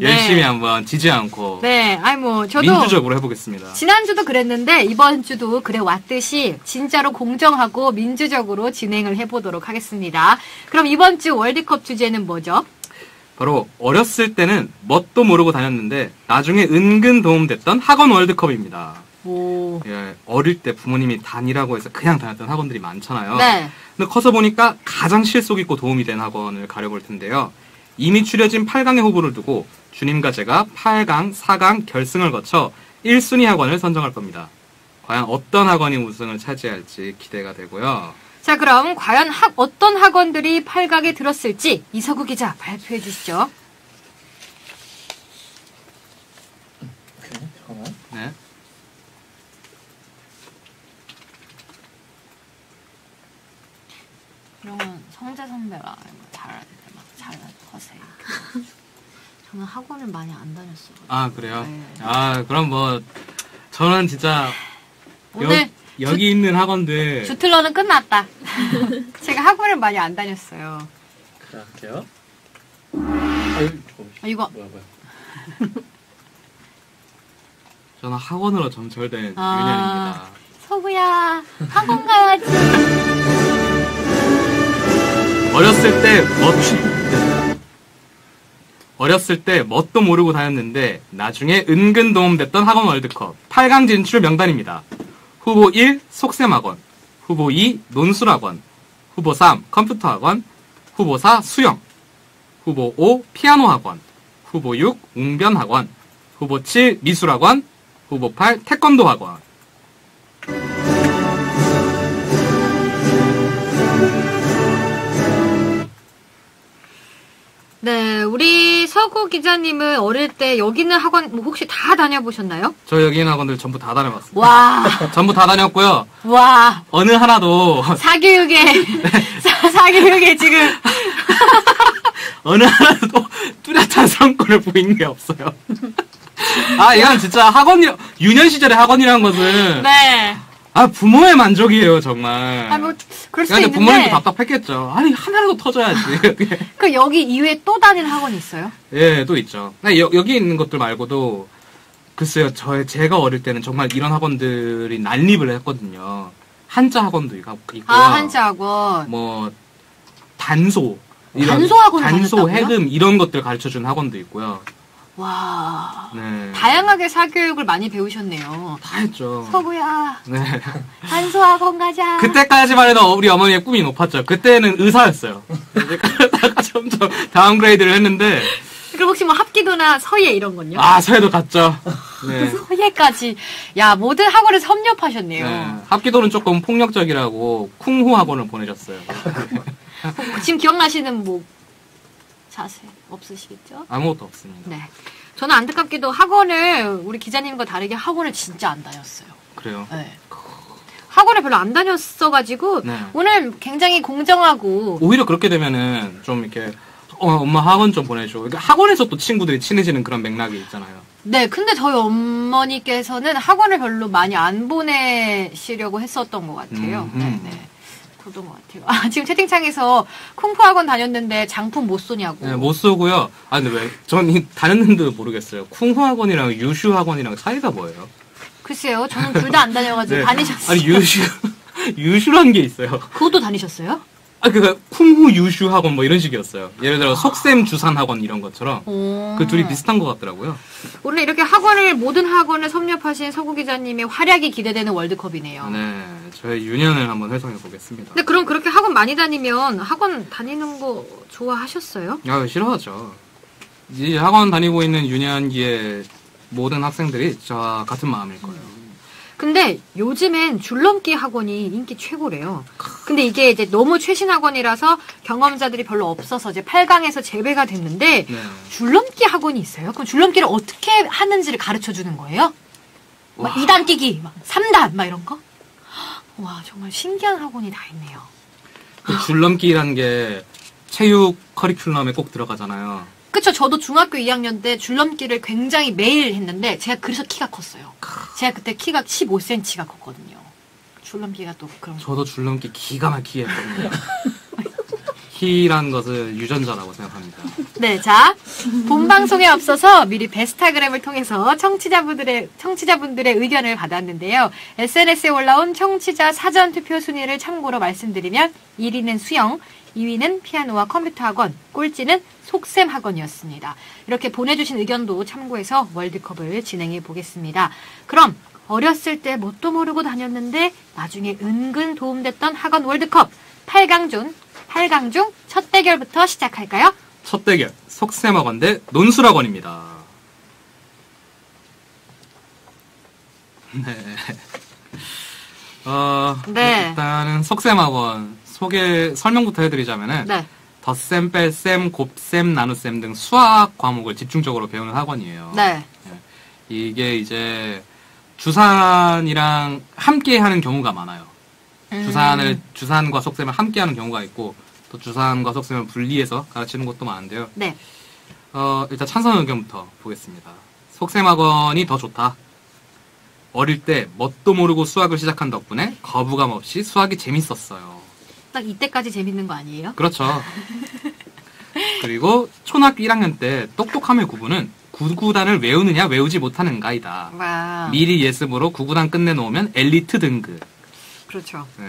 Speaker 2: 열심히 한번 지지 않고
Speaker 1: 네, 아니 뭐 저도
Speaker 2: 민주적으로 해보겠습니다.
Speaker 1: 지난주도 그랬는데 이번 주도 그래 왔듯이 진짜로 공정하고 민주적으로 진행을 해보도록 하겠습니다. 그럼 이번 주 월드컵 주제는 뭐죠?
Speaker 2: 바로 어렸을 때는 뭣도 모르고 다녔는데 나중에 은근 도움됐던 학원 월드컵입니다.
Speaker 1: 오,
Speaker 2: 예, 어릴 때 부모님이 다니라고 해서 그냥 다녔던 학원들이 많잖아요.
Speaker 1: 네,
Speaker 2: 근데 커서 보니까 가장 실속 있고 도움이 된 학원을 가려볼 텐데요. 이미 추려진 8강의 후보를 두고 주님과 제가 8강, 4강 결승을 거쳐 1순위 학원을 선정할 겁니다. 과연 어떤 학원이 우승을 차지할지 기대가 되고요.
Speaker 1: 자 그럼 과연 학, 어떤 학원들이 8강에 들었을지 이서구 기자 발표해 주시죠.
Speaker 2: 네.
Speaker 1: 이런 건 성재 선배가 뭐 잘할 때막 잘하세요. 저는 학원을 많이 안 다녔어요.
Speaker 2: 아, 그래요?
Speaker 1: 네.
Speaker 2: 아, 그럼 뭐, 저는 진짜,
Speaker 1: 오늘
Speaker 2: 여, 기 있는 학원들,
Speaker 1: 주틀러는 끝났다. 제가 학원을 많이 안 다녔어요.
Speaker 5: 어,
Speaker 1: 아, 이거
Speaker 5: 뭐야, 뭐야.
Speaker 2: 저는 학원으로 점철된
Speaker 1: 아.
Speaker 2: 유년입니다.
Speaker 1: 서구야 학원 가야지.
Speaker 2: 어렸을 때 멋, 어렸을 때 뭣도 모르고 다녔는데 나중에 은근 도움됐던 학원 월드컵 8강 진출 명단입니다. 후보 1 속셈학원, 후보 2 논술학원, 후보 3 컴퓨터학원, 후보 4 수영, 후보 5 피아노학원, 후보 6 웅변학원, 후보 7 미술학원, 후보 8 태권도학원.
Speaker 1: 네, 우리 서구 기자님은 어릴 때 여기 있는 학원 뭐 혹시 다 다녀보셨나요?
Speaker 2: 저 여기 있는 학원들 전부 다 다녀봤습니다.
Speaker 1: 와,
Speaker 2: 전부 다 다녔고요.
Speaker 1: 와,
Speaker 2: 어느 하나도
Speaker 1: 사교육에 사- 사교육에 지금
Speaker 2: 어느 하나도 뚜렷한 성과를 보이는 게 없어요. 아, 이건 진짜 학원이, 유년 시절의 학원이라는 것은,
Speaker 1: 네.
Speaker 2: 아, 부모의 만족이에요, 정말.
Speaker 1: 아, 뭐 그럴 수
Speaker 2: 근데
Speaker 1: 있는데
Speaker 2: 부모님도 답답했겠죠. 아니, 하나라도 터져야지.
Speaker 1: 그 여기 이외에 또 다니는 학원이 있어요?
Speaker 2: 예, 또 있죠. 네, 여, 여기 있는 것들 말고도, 글쎄요, 저, 제가 어릴 때는 정말 이런 학원들이 난립을 했거든요. 한자 학원도 있고.
Speaker 1: 아, 한자 학원.
Speaker 2: 뭐, 단소. 이런
Speaker 1: 단소 학원을
Speaker 2: 단소? 해금, 이런 것들 가르쳐 준 학원도 있고요.
Speaker 1: 와.
Speaker 2: 네.
Speaker 1: 다양하게 사교육을 많이 배우셨네요.
Speaker 2: 다 했죠.
Speaker 1: 서구야,
Speaker 2: 네.
Speaker 1: 단소학원 가자.
Speaker 2: 그때까지만 해도 우리 어머니의 꿈이 높았죠. 그때는 의사였어요. 이제 그러다가 점점 downgrade를 했는데
Speaker 1: 그럼 혹시 뭐 합기도나 서예 이런 건요?
Speaker 2: 아 서예도 갔죠. 네.
Speaker 1: 서예까지. 야, 모든 학원을 섭렵하셨네요.
Speaker 2: 네. 합기도는 조금 폭력적이라고 쿵후 학원을 보내셨어요.
Speaker 1: 지금 기억나시는 뭐 자세 없으시겠죠?
Speaker 2: 아무것도 없습니다.
Speaker 1: 네. 저는 안타깝게도 학원을 우리 기자님과 다르게 학원을 진짜 안 다녔어요.
Speaker 2: 그래요.
Speaker 1: 네. 학원을 별로 안 다녔어가지고
Speaker 2: 네.
Speaker 1: 오늘 굉장히 공정하고
Speaker 2: 오히려 그렇게 되면은 좀 이렇게 어, 엄마 학원 좀 보내줘. 그러니까 학원에서 또 친구들이 친해지는 그런 맥락이 있잖아요.
Speaker 1: 네, 근데 저희 어머니께서는 학원을 별로 많이 안 보내시려고 했었던 것 같아요.
Speaker 2: 음,
Speaker 1: 네,
Speaker 2: 음.
Speaker 1: 네. 그러던 것 같아요. 아, 지금 채팅창에서 쿵푸 학원 다녔는데 장품 못 쏘냐고.
Speaker 2: 네, 못 쏘고요. 아 근데 왜? 전 이- 다녔는데도 모르겠어요. 쿵후 학원이랑 유슈 학원이랑 차이가 뭐예요?
Speaker 1: 글쎄요, 저는 둘 다 안 다녀가지고
Speaker 2: 네.
Speaker 1: 다니셨어요.
Speaker 2: 아니 유슈 유슈란 게 있어요.
Speaker 1: 그것도 다니셨어요?
Speaker 2: 아 그니까 쿵후 유슈 학원 뭐 이런 식이었어요. 예를 들어 속셈 주산 학원 이런 것처럼
Speaker 1: 오.
Speaker 2: 그 둘이 비슷한 것 같더라고요.
Speaker 1: 오늘 이렇게 학원을 모든 학원을 섭렵하신 서구 기자님의 활약이 기대되는 월드컵이네요.
Speaker 2: 네, 저의 유년을 한번 회상해 보겠습니다.
Speaker 1: 근데 그럼 그렇게 학원 많이 다니면 학원 다니는 거 좋아하셨어요?
Speaker 2: 아 싫어하죠. 이 학원 다니고 있는 유년기의 모든 학생들이 저와 같은 마음일 거예요.
Speaker 1: 근데 요즘엔 줄넘기 학원이 인기 최고래요. 근데 이게 이제 너무 최신 학원이라서 경험자들이 별로 없어서 이제 8강에서 제외가 됐는데
Speaker 2: 네.
Speaker 1: 줄넘기 학원이 있어요? 그럼 줄넘기를 어떻게 하는지를 가르쳐 주는 거예요? 막
Speaker 2: 와.
Speaker 1: 2단 뛰기, 막 3단, 막 이런 거? 와, 정말 신기한 학원이 다 있네요.
Speaker 2: 그 줄넘기라는 게 체육 커리큘럼에 꼭 들어가잖아요.
Speaker 1: 그쵸, 저도 중학교 2학년 때 줄넘기를 굉장히 매일 했는데 제가 그래서 키가 컸어요. 제가 그때 키가 15cm가 컸거든요. 줄넘기가 또 그런 거.
Speaker 2: 저도 줄넘기 기가 막히게 했거든요. 키라는 것을 유전자라고 생각합니다.
Speaker 1: 네, 자, 본 방송에 앞서서 미리 베스타그램을 통해서 청취자분들의, 청취자분들의 의견을 받았는데요. SNS에 올라온 청취자 사전 투표 순위를 참고로 말씀드리면 1위는 수영, 2위는 피아노와 컴퓨터 학원, 꼴찌는 속셈 학원이었습니다. 이렇게 보내주신 의견도 참고해서 월드컵을 진행해 보겠습니다. 그럼 어렸을 때 뭣도 모르고 다녔는데 나중에 은근 도움됐던 학원 월드컵 8강 중 8강 중 첫 대결부터 시작할까요?
Speaker 2: 첫 대결 속셈 학원 대 논술 학원입니다. 네. 어,
Speaker 1: 네.
Speaker 2: 일단은 속셈 학원 소개 설명부터 해드리자면은
Speaker 1: 네.
Speaker 2: 덧셈, 뺄셈, 곱셈, 나눗셈 등 수학 과목을 집중적으로 배우는 학원이에요.
Speaker 1: 네.
Speaker 2: 이게 이제 주산이랑 함께 하는 경우가 많아요.
Speaker 1: 음.
Speaker 2: 주산을 주산과 속셈을 함께 하는 경우가 있고 또 주산과 속셈을 분리해서 가르치는 것도 많은데요.
Speaker 1: 네.
Speaker 2: 어, 일단 찬성 의견부터 보겠습니다. 속셈 학원이 더 좋다. 어릴 때 뭣도 모르고 수학을 시작한 덕분에 거부감 없이 수학이 재밌었어요.
Speaker 1: 딱 이때까지 재밌는 거 아니에요?
Speaker 2: 그렇죠. 그리고 초등학교 1학년 때 똑똑함의 구분은 구구단을 외우느냐 외우지 못하는가이다.
Speaker 1: 와.
Speaker 2: 미리 예습으로 구구단 끝내놓으면 엘리트 등급.
Speaker 1: 그렇죠.
Speaker 2: 네.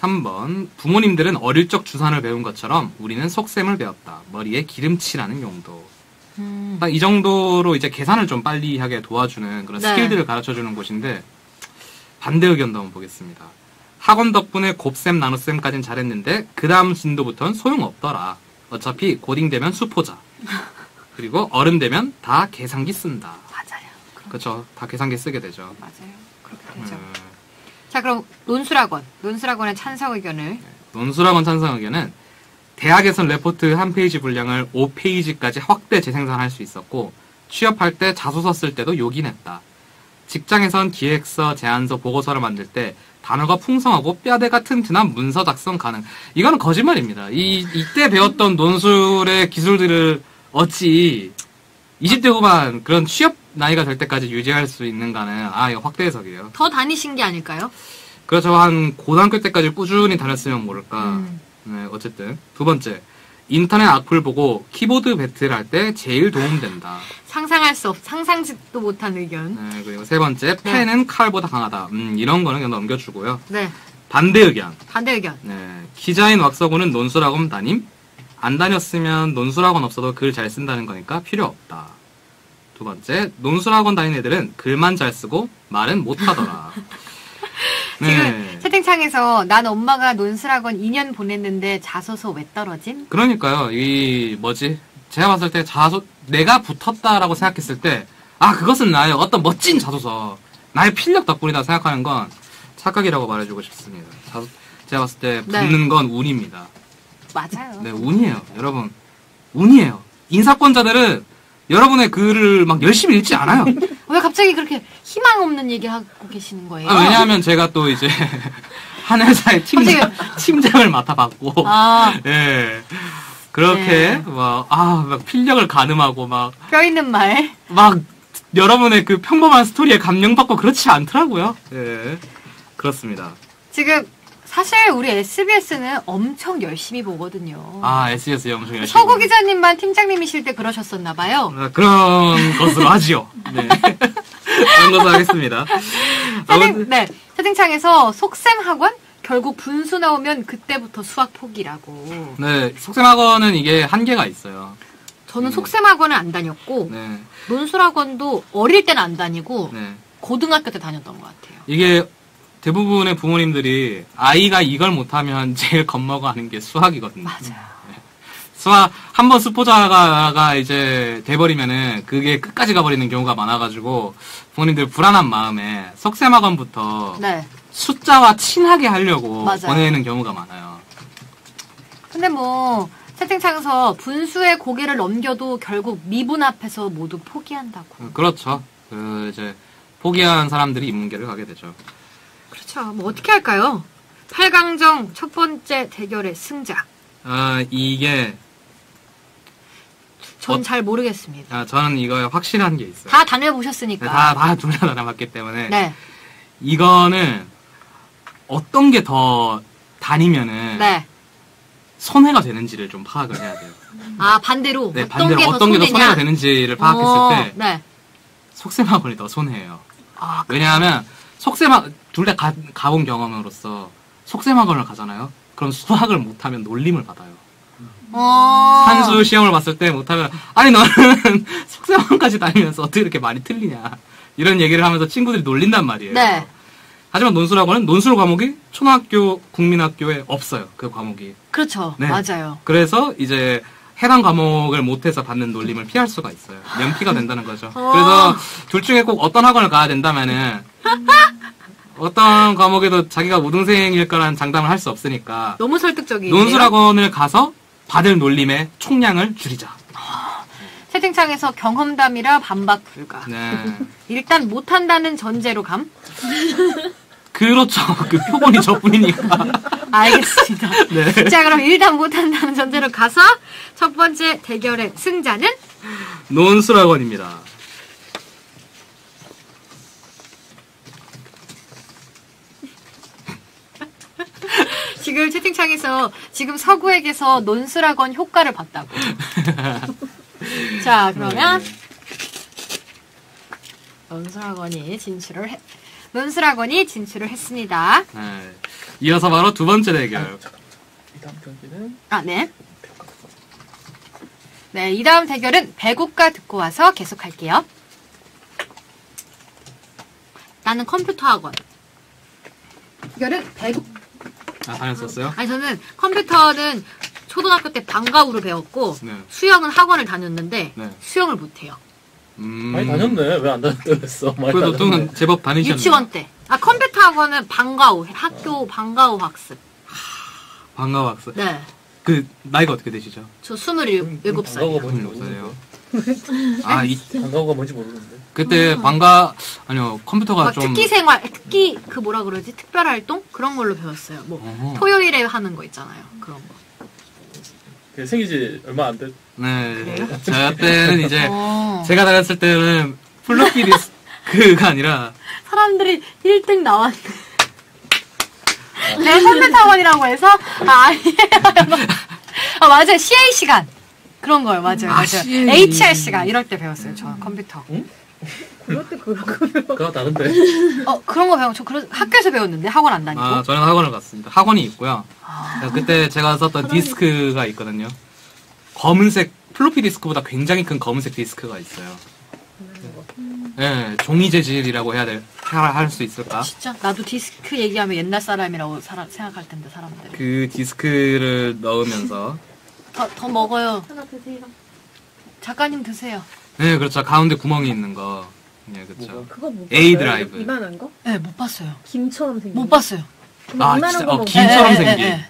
Speaker 2: 3번 부모님들은 어릴 적 주산을 배운 것처럼 우리는 속셈을 배웠다. 머리에 기름칠하는 용도.
Speaker 1: 음.
Speaker 2: 딱이 정도로 이제 계산을 좀 빨리 하게 도와주는 그런
Speaker 1: 네.
Speaker 2: 스킬들을 가르쳐주는 곳인데 반대 의견도 한번 보겠습니다. 학원 덕분에 곱셈 나눗셈까진 잘했는데 그 다음 진도부터는 소용없더라. 어차피 고딩 되면 수포자. 그리고 어른 되면 다 계산기 쓴다.
Speaker 1: 맞아요.
Speaker 2: 그렇죠. 다 계산기 쓰게 되죠.
Speaker 1: 맞아요. 그렇게 되죠.
Speaker 2: 음,
Speaker 1: 자, 그럼 논술학원. 논술학원의 찬성 의견을.
Speaker 2: 논술학원 찬성 의견은 대학에선 레포트 한 페이지 분량을 5페이지까지 확대 재생산할 수 있었고 취업할 때 자소서 쓸 때도 요긴했다. 직장에선 기획서, 제안서, 보고서를 만들 때 단어가 풍성하고 뼈대가 튼튼한 문서 작성 가능. 이거는 거짓말입니다. 이 이때 배웠던 논술의 기술들을 어찌 20대 후반 그런 취업 나이가 될 때까지 유지할 수 있는가는 아 이거 확대 해석이에요.
Speaker 1: 더 다니신 게 아닐까요?
Speaker 2: 그렇죠. 한 고등학교 때까지 꾸준히 다녔으면 모를까.
Speaker 1: 음.
Speaker 2: 네, 어쨌든 두 번째 인터넷 악플 보고 키보드 배틀 할 때 제일 도움된다.
Speaker 1: 상상할 수 없, 상상지도 못한 의견.
Speaker 2: 네, 그리고 세 번째 펜은 칼보다 강하다. 음, 이런 거는 그냥 넘겨주고요.
Speaker 1: 네.
Speaker 2: 반대 의견.
Speaker 1: 반대 의견.
Speaker 2: 네, 기자인 왁서구는 논술학원 다님. 안 다녔으면 논술학원 없어도 글 잘 쓴다는 거니까 필요 없다. 두 번째, 논술학원 다니는 애들은 글만 잘 쓰고 말은 못하더라. 네.
Speaker 1: 지금 채팅창에서 난 엄마가 논술학원 2년 보냈는데 자소서 왜 떨어짐?
Speaker 2: 그러니까요. 이 뭐지? 제가 봤을 때 자소 내가 붙었다라고 생각했을 때 아 그것은 나의 어떤 멋진 자소서 나의 필력 덕분이다 생각하는 건 착각이라고 말해주고 싶습니다. 자소, 제가 봤을 때
Speaker 1: 네.
Speaker 2: 붙는 건 운입니다.
Speaker 1: 맞아요.
Speaker 2: 네 운이에요, 여러분. 운이에요. 인사권자들은 여러분의 글을 막 열심히 읽지 않아요.
Speaker 1: 왜 갑자기 그렇게 희망 없는 얘기 하고 계시는 거예요?
Speaker 2: 아, 왜냐하면 제가 또 이제 한 회사의 팀장, 팀장을 맡아봤고,
Speaker 1: 아,
Speaker 2: 예. 그렇게,
Speaker 1: 네.
Speaker 2: 막, 아, 막 필력을 가늠하고, 막,
Speaker 1: 뼈 있는 말.
Speaker 2: 막, 여러분의 그 평범한 스토리에 감명받고 그렇지 않더라고요. 예. 그렇습니다.
Speaker 1: 지금 사실 우리 SBS는 엄청 열심히 보거든요.
Speaker 2: 아, SBS 영상 열심히.
Speaker 1: 서구 기자님만 팀장님이실 때 그러셨었나 봐요.
Speaker 2: 아, 그런 것으로 하지요. 네. 그런 것으로 하겠습니다. 아무튼,
Speaker 1: 채팅, 네. 채팅창에서 속셈 학원? 결국 분수 나오면 그때부터 수학 포기라고.
Speaker 2: 네, 속셈학원은 이게 한계가 있어요.
Speaker 1: 저는 속셈 학원을 안 다녔고,
Speaker 2: 네,
Speaker 1: 논술 학원도 어릴 때는 안 다니고,
Speaker 2: 네.
Speaker 1: 고등학교 때 다녔던 것 같아요.
Speaker 2: 이게 대부분의 부모님들이 아이가 이걸 못하면 제일 겁먹어 하는 게 수학이거든요.
Speaker 1: 맞아요.
Speaker 2: 수학 한번 수포자가 이제 돼버리면은 그게 끝까지 가버리는 경우가 많아가지고 부모님들 불안한 마음에 석셈학원부터
Speaker 1: 네.
Speaker 2: 숫자와 친하게 하려고
Speaker 1: 맞아요.
Speaker 2: 보내는 경우가 많아요.
Speaker 1: 근데 뭐, 채팅창에서 분수의 고개를 넘겨도 결국 미분 앞에서 모두 포기한다고.
Speaker 2: 그렇죠. 그 이제 포기한 사람들이 인문계를 가게 되죠.
Speaker 1: 그렇죠. 뭐 어떻게 할까요? 8강정 첫 번째 대결의 승자.
Speaker 2: 아 이게
Speaker 1: 전
Speaker 2: 어-
Speaker 1: 잘 모르겠습니다.
Speaker 2: 아, 저는 이거에 확실한 게 있어요.
Speaker 1: 다 다녀보셨으니까.
Speaker 2: 네, 다, 다 둘 다 다녀봤기 때문에.
Speaker 1: 네.
Speaker 2: 이거는 어떤 게 더 다니면은
Speaker 1: 네.
Speaker 2: 손해가 되는지를 좀 파악을 해야 돼요.
Speaker 1: 아, 반대로.
Speaker 2: 네,
Speaker 1: 어떤
Speaker 2: 반대로
Speaker 1: 게 더
Speaker 2: 어떤 게 더? 손해가 되는지를 파악했을
Speaker 1: 어,
Speaker 2: 때
Speaker 1: 네.
Speaker 2: 속셈학원이 더 손해예요.
Speaker 1: 아,
Speaker 2: 왜냐하면 속셈학 둘다 가본 경험으로서 속셈학원을 가잖아요. 그럼 수학을 못하면 놀림을 받아요.
Speaker 1: 어.
Speaker 2: 산수 시험을 봤을 때 못하면 아니 너는 속셈학원까지 다니면서 어떻게 이렇게 많이 틀리냐 이런 얘기를 하면서 친구들이 놀린단 말이에요.
Speaker 1: 네.
Speaker 2: 하지만 논술학원은 논술 과목이 초등학교 국민학교에 없어요. 그 과목이.
Speaker 1: 그렇죠.
Speaker 2: 네.
Speaker 1: 맞아요.
Speaker 2: 그래서 이제 해당 과목을 못해서 받는 놀림을 피할 수가 있어요. 면피가 된다는 거죠.
Speaker 1: 어.
Speaker 2: 그래서 둘 중에 꼭 어떤 학원을 가야 된다면은 어떤 과목에도 자기가 우등생일 거라는 장담을 할 수 없으니까
Speaker 1: 너무 설득적이에요.
Speaker 2: 논술학원을 가서 받을 놀림의 총량을 줄이자.
Speaker 1: 채팅창에서 경험담이라 반박 불가.
Speaker 2: 네.
Speaker 1: 일단 못한다는 전제로 감.
Speaker 2: 그렇죠. 그 표본이 저뿐이니까.
Speaker 1: 알겠습니다.
Speaker 2: 네.
Speaker 1: 자, 그럼 일단 못한다는 전제로 가서 첫 번째 대결의 승자는
Speaker 2: 논술학원입니다.
Speaker 1: 지금 채팅창에서 지금 서구에게서 논술학원 효과를 봤다고. 자, 그러면 논술학원이 진출을 해, 논술학원이 진출을 했습니다.
Speaker 2: 네. 이어서 바로 두 번째 대결.
Speaker 5: 이 다음 경기는
Speaker 1: 아, 네. 네, 이 다음 대결은 배국가 듣고 와서 계속할게요. 나는 컴퓨터 학원. 대결은 배국,
Speaker 2: 아, 다녔었어요?
Speaker 1: 아니, 저는 컴퓨터는 초등학교 때 방과후로 배웠고,
Speaker 2: 네.
Speaker 1: 수영은 학원을 다녔는데,
Speaker 2: 네.
Speaker 1: 수영을 못해요.
Speaker 2: 음.
Speaker 5: 많이 다녔네. 왜 안 다녔다 그랬어? 많이
Speaker 2: 그래도. 뚱은 제법 다니셨네요.
Speaker 1: 유치원 때. 아, 컴퓨터 학원은 방과 후, 학교 방과 후 학습.
Speaker 2: 반가워 학습.
Speaker 1: 네.
Speaker 2: 그 나이가 어떻게 되시죠?
Speaker 1: 저 27살이요.
Speaker 5: 방과후가 뭔지 모르는데.
Speaker 2: 살이요. 아, 이
Speaker 5: 방과후가 뭔지 모르는데.
Speaker 2: 그때 방과 아니요 컴퓨터가 막좀
Speaker 1: 특기 생활, 특기, 그 뭐라 그러지? 특별 활동? 그런 걸로 배웠어요. 뭐,
Speaker 2: 어허.
Speaker 1: 토요일에 하는 거 있잖아요. 그런 거.
Speaker 5: 그 생긴 지 얼마 안 됐.
Speaker 2: 네. 저 때는 이제
Speaker 1: 어.
Speaker 2: 제가 다녔을 때는 플로피 디스크가 아니라
Speaker 1: 사람들이 1등 나왔네. 내가 컴퓨터 학원이라고 해서, 아, 아니에요. 아, 맞아요. CA 시간. 그런 거요, 맞아요.
Speaker 2: 아,
Speaker 1: 맞아요.
Speaker 2: CA.
Speaker 1: HR 시간. 이럴 때 배웠어요, 저 컴퓨터.
Speaker 5: 그거 다른데.
Speaker 1: 어, 그런 거 배우면 저 그런, 학교에서 배웠는데, 학원 안 다니고.
Speaker 2: 아 저는 학원을 갔습니다. 학원이 있고요. 그때 제가 썼던 디스크가 있거든요. 검은색 플로피 디스크보다 굉장히 큰 검은색 디스크가 있어요.
Speaker 3: 거.
Speaker 2: 예, 종이 재질이라고 해야 될, 할 수 있을까?
Speaker 1: 진짜 나도 디스크 얘기하면 옛날 사람이라고 사람, 생각할 텐데 사람들이.
Speaker 2: 그 디스크를 넣으면서
Speaker 1: 더, 더 먹어요.
Speaker 4: 하나 드세요.
Speaker 1: 작가님 드세요.
Speaker 2: 네, 그렇죠. 가운데 구멍이 있는 거. 네, 그렇죠.
Speaker 3: 그거 못
Speaker 2: A
Speaker 3: 봤어요?
Speaker 2: 드라이브.
Speaker 3: 이만한 거?
Speaker 1: 네, 못 봤어요.
Speaker 3: 김처럼 생긴
Speaker 1: 못
Speaker 3: 거?
Speaker 1: 봤어요.
Speaker 2: 아,
Speaker 3: 이만한
Speaker 2: 진짜,
Speaker 3: 거
Speaker 2: 어,
Speaker 3: 먹
Speaker 2: 김- 김처럼
Speaker 1: 예, 예,
Speaker 2: 생긴.
Speaker 1: 예, 예.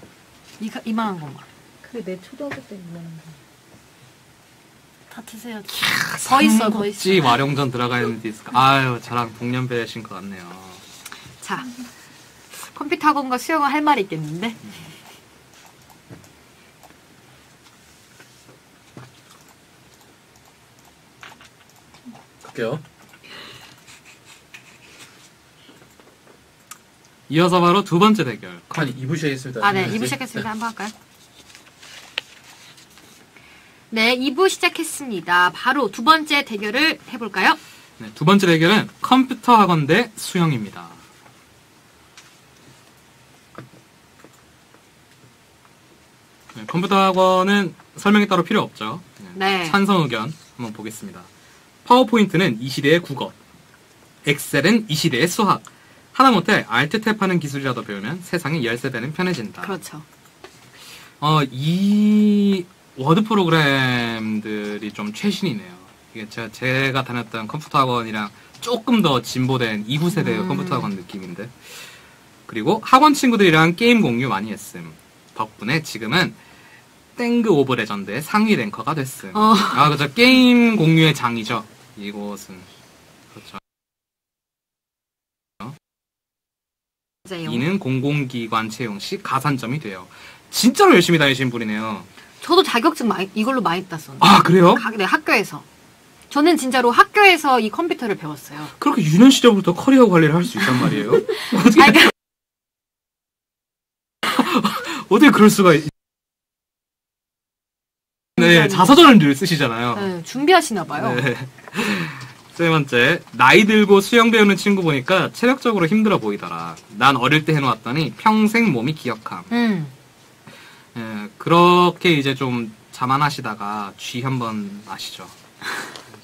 Speaker 1: 이가, 이만한 것만.
Speaker 3: 그게 내 초등학교 때 이만한 거.
Speaker 1: 다 드세요. 더 있어, 더 있어.
Speaker 2: 삼국지 와룡전 들어가 있는 디스크. 아유, 저랑 동년배신 것 같네요.
Speaker 1: 자, 컴퓨터 학원과 수영은 할 말이 있겠는데?
Speaker 5: 갈게요.
Speaker 2: 이어서 바로 두 번째 대결.
Speaker 5: 아니 2부 시작했습니다.
Speaker 1: 아, 네. 2부 시작했습니다. 한번 할까요? 네, 2부 시작했습니다. 바로 두 번째 대결을 해볼까요?
Speaker 2: 네, 두 번째 대결은 컴퓨터 학원 대 수영입니다. 네, 컴퓨터 학원은 설명이 따로 필요 없죠.
Speaker 1: 네.
Speaker 2: 찬성 의견 한번 보겠습니다. 파워포인트는 이 시대의 국어, 엑셀은 이 시대의 수학. 하다못해 Alt Tab하는 기술이라도 배우면 세상이 열세배는 편해진다.
Speaker 1: 그렇죠.
Speaker 2: 어, 이 워드 프로그램들이 좀 최신이네요. 이게 제가, 제가 다녔던 컴퓨터 학원이랑 조금 더 진보된 2구 세대의
Speaker 1: 음.
Speaker 2: 컴퓨터 학원 느낌인데. 그리고 학원 친구들이랑 게임 공유 많이 했음. 덕분에 지금은 땡그 of Legend의 상위 랭커가 됐음.
Speaker 1: 어.
Speaker 2: 아, 그죠. 게임 공유의 장이죠. 이곳은. 그렇죠.
Speaker 1: 맞아요.
Speaker 2: 이는 공공기관 채용 시 가산점이 돼요. 진짜로 열심히 다니신 분이네요.
Speaker 1: 저도 자격증 많이, 이걸로 많이 땄었는데.
Speaker 2: 아, 그래요?
Speaker 1: 가- 네, 학교에서. 저는 진짜로 학교에서 이 컴퓨터를 배웠어요.
Speaker 2: 그렇게 유년 시절부터 커리어 관리를 할 수 있단 말이에요? 어떻게,
Speaker 1: 아니, 그러니까
Speaker 2: 어떻게 그럴 수가 있... 네, 자서전을 늘 쓰시잖아요.
Speaker 1: 네, 준비하시나 봐요.
Speaker 2: 네. 세 번째, 나이 들고 수영 배우는 친구 보니까 체력적으로 힘들어 보이더라. 난 어릴 때 해놓았더니 평생 몸이 기억함.
Speaker 1: 음.
Speaker 2: 예, 그렇게 이제 좀 자만하시다가 쥐 한번 아시죠?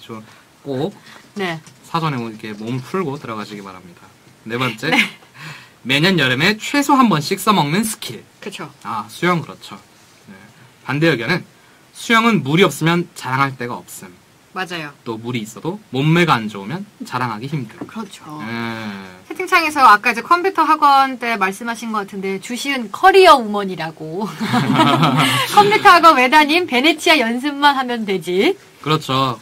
Speaker 2: 좀꼭
Speaker 1: 네.
Speaker 2: 사전에 이렇게 몸 풀고 들어가시기 바랍니다. 네 번째, 매년 여름에 최소 한 번씩 써먹는 스킬.
Speaker 1: 그쵸.
Speaker 2: 아, 수영 그렇죠. 네. 반대 의견은 수영은 물이 없으면 자랑할 데가 없음.
Speaker 1: 맞아요.
Speaker 2: 또 물이 있어도 몸매가 안 좋으면 자랑하기 힘듦.
Speaker 1: 그렇죠.
Speaker 2: 예.
Speaker 1: 채팅창에서 아까 이제 컴퓨터 학원 때 말씀하신 것 같은데 주시은 커리어 우먼이라고 컴퓨터 학원 왜 다님 베네치아 연습만 하면 되지
Speaker 2: 그렇죠.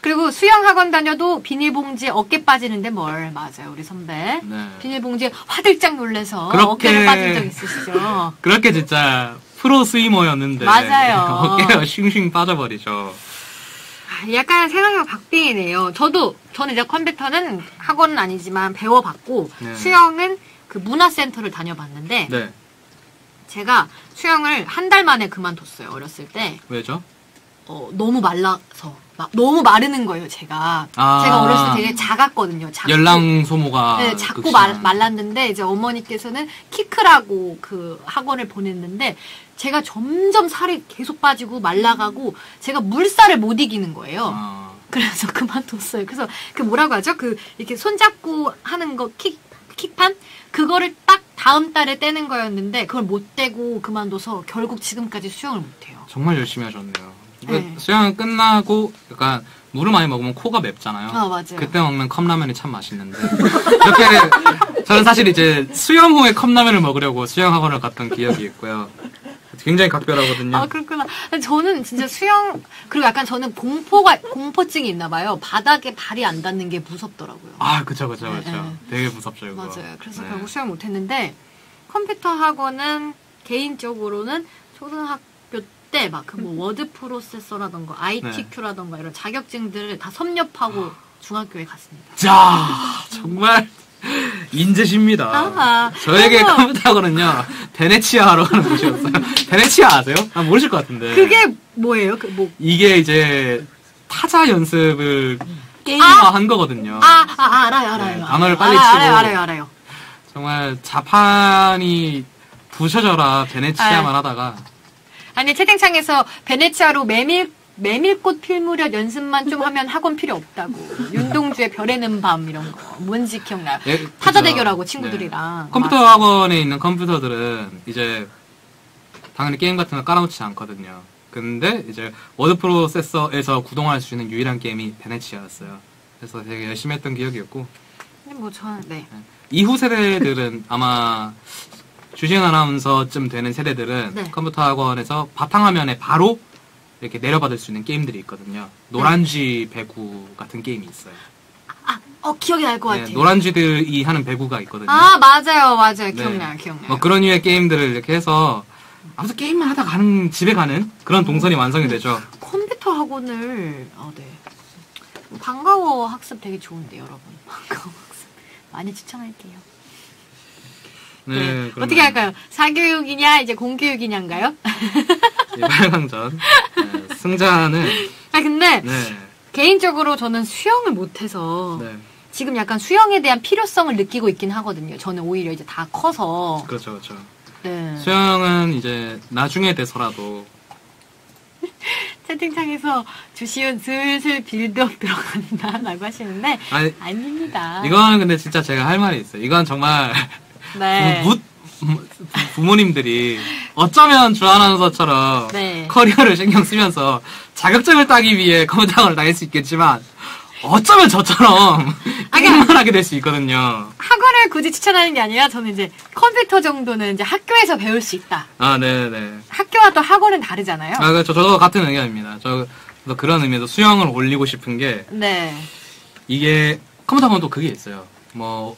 Speaker 1: 그리고 수영 학원 다녀도 비닐봉지에 어깨 빠지는데 뭘 맞아요 우리 선배
Speaker 2: 네.
Speaker 1: 비닐봉지에 화들짝 놀래서
Speaker 2: 그렇게-
Speaker 1: 어깨를 빠진 적 있으시죠
Speaker 2: 그렇게 진짜 프로 스위머였는데
Speaker 1: 맞아요.
Speaker 2: 어깨가 싱싱 빠져버리죠.
Speaker 1: 아, 약간 생각해보면 박빙이네요 저도 저는 이제 컴퓨터는 학원은 아니지만 배워봤고
Speaker 2: 네.
Speaker 1: 수영은 그 문화센터를 다녀봤는데
Speaker 2: 네.
Speaker 1: 제가 수영을 한 달 만에 그만뒀어요. 어렸을 때
Speaker 2: 왜죠?
Speaker 1: 어, 너무 말라서 막 너무 마르는 거예요. 제가
Speaker 2: 아.
Speaker 1: 제가 어렸을 때 되게 작았거든요. 작고,
Speaker 2: 열랑 소모가
Speaker 1: 네, 작고. 말, 말랐는데 이제 어머니께서는 키 크라고 그 학원을 보냈는데 제가 점점 살이 계속 빠지고 말라가고 제가 물살을 못 이기는 거예요.
Speaker 2: 아,
Speaker 1: 그래서 그만뒀어요. 그래서 그 뭐라고 하죠? 그 이렇게 손잡고 하는 거 킥, 킥판? 그거를 딱 다음 달에 떼는 거였는데 그걸 못 떼고 그만둬서 결국 지금까지 수영을 못 해요.
Speaker 2: 정말 열심히 하셨네요. 그
Speaker 1: 네.
Speaker 2: 수영 끝나고 약간 물을 많이 먹으면 코가 맵잖아요.
Speaker 1: 아, 맞아요.
Speaker 2: 그때 먹는 컵라면이 참 맛있는데 그렇게 저는 사실 이제 수영 후에 컵라면을 먹으려고 수영 학원을 갔던 기억이 있고요. 굉장히 각별하거든요.
Speaker 1: 아, 그렇구나. 저는 진짜 수영, 그리고 약간 저는 공포가, 공포증이 있나 봐요. 바닥에 발이 안 닿는 게 무섭더라고요.
Speaker 2: 아, 그쵸, 그쵸,
Speaker 1: 네,
Speaker 2: 그쵸.
Speaker 1: 네.
Speaker 2: 되게 무섭죠, 이거.
Speaker 1: 맞아요. 그래서
Speaker 2: 네.
Speaker 1: 결국 수영 못 했는데, 컴퓨터 학원은 개인적으로는 초등학교 때 막 그 뭐 워드 프로세서라던가 ITQ라던가 이런 자격증들을 다 섭렵하고 중학교에 갔습니다.
Speaker 2: 자, 정말 인재십니다.
Speaker 1: 아하.
Speaker 2: 저에게
Speaker 1: 그래서
Speaker 2: 컴퓨터 학원은요, 베네치아 하러 가는 곳이었어요. 베네치아 아세요? 아, 모르실 것 같은데.
Speaker 1: 그게 뭐예요? 그 뭐,
Speaker 2: 이게 이제 타자 연습을 게임화 한 거거든요.
Speaker 1: 아, 아, 알아요, 알아요.
Speaker 2: 네, 단어를 빨리
Speaker 1: 아,
Speaker 2: 치고.
Speaker 1: 알아요, 알아요, 알아요.
Speaker 2: 정말 자판이 부셔져라 베네치아만 하다가
Speaker 1: 아니 채팅창에서 베네치아로 메밀 메밀꽃 필 무렵 연습만 좀 하면 학원 필요 없다고. 윤동주의 별에는 밤 이런 거. 뭔지 기억나요?
Speaker 2: 예,
Speaker 1: 타자
Speaker 2: 그죠.
Speaker 1: 대결하고
Speaker 2: 네.
Speaker 1: 친구들이랑.
Speaker 2: 컴퓨터
Speaker 1: 맞아.
Speaker 2: 학원에 있는 컴퓨터들은 이제 당연히 게임 같은 거 깔아놓지 않거든요. 근데 이제 워드 프로세서에서 구동할 수 있는 유일한 게임이 베네치아였어요. 그래서 되게 열심히 했던 기억이 있고
Speaker 1: 근데 뭐 저는 네.
Speaker 2: 이후 세대들은 아마 주시은 아나운서쯤 되는 세대들은
Speaker 1: 네.
Speaker 2: 컴퓨터 학원에서 바탕화면에 바로 이렇게 내려받을 수 있는 게임들이 있거든요. 노란쥐 배구 같은 게임이 있어요.
Speaker 1: 어 기억이 날 것
Speaker 2: 네,
Speaker 1: 같아요.
Speaker 2: 노란쥐들이 하는 배구가 있거든요.
Speaker 1: 아 맞아요 맞아요
Speaker 2: 네.
Speaker 1: 기억나요 기억나요.
Speaker 2: 뭐 그런 류의 게임들을 이렇게 해서 아무튼 게임만 하다 가는 집에 가는 그런 동선이 완성이 되죠.
Speaker 1: 컴퓨터 학원을 어, 네. 반가워 학습 되게 좋은데 여러분 반가워 학습 많이 추천할게요.
Speaker 2: 네,
Speaker 1: 네.
Speaker 2: 그러면
Speaker 1: 어떻게 할까요? 사교육이냐 이제 공교육이냐인가요?
Speaker 2: 이 8강전 네, 승자는
Speaker 1: 아 근데
Speaker 2: 네,
Speaker 1: 개인적으로 저는 수영을 못해서
Speaker 2: 네,
Speaker 1: 지금 약간 수영에 대한 필요성을 느끼고 있긴 하거든요. 저는 오히려 이제 다 커서
Speaker 2: 그렇죠, 그렇죠.
Speaker 1: 네.
Speaker 2: 수영은 이제 나중에 돼서라도
Speaker 1: 채팅창에서 주시은 슬슬 빌드업 들어간다라고 하시는데
Speaker 2: 아니
Speaker 1: 아닙니다.
Speaker 2: 이거는 근데 진짜 제가 할 말이 있어요. 이건 정말
Speaker 1: 네.
Speaker 2: 부, 부, 부모님들이 어쩌면 주아나운서처럼
Speaker 1: 네.
Speaker 2: 커리어를 신경 쓰면서 자격증을 따기 위해 컴퓨터 학원을 다닐 수 있겠지만 어쩌면 저처럼 게임만 하게 될 수 있거든요.
Speaker 1: 학원을 굳이 추천하는 게 아니라 저는 이제 컴퓨터 정도는 이제 학교에서 배울 수 있다.
Speaker 2: 아, 네네.
Speaker 1: 학교와 또 학원은 다르잖아요.
Speaker 2: 아, 그렇죠. 저도 같은 의견입니다. 저, 도 그런 의미에서 수영을 올리고 싶은 게
Speaker 1: 네.
Speaker 2: 이게 컴퓨터 학원도 그게 있어요. 뭐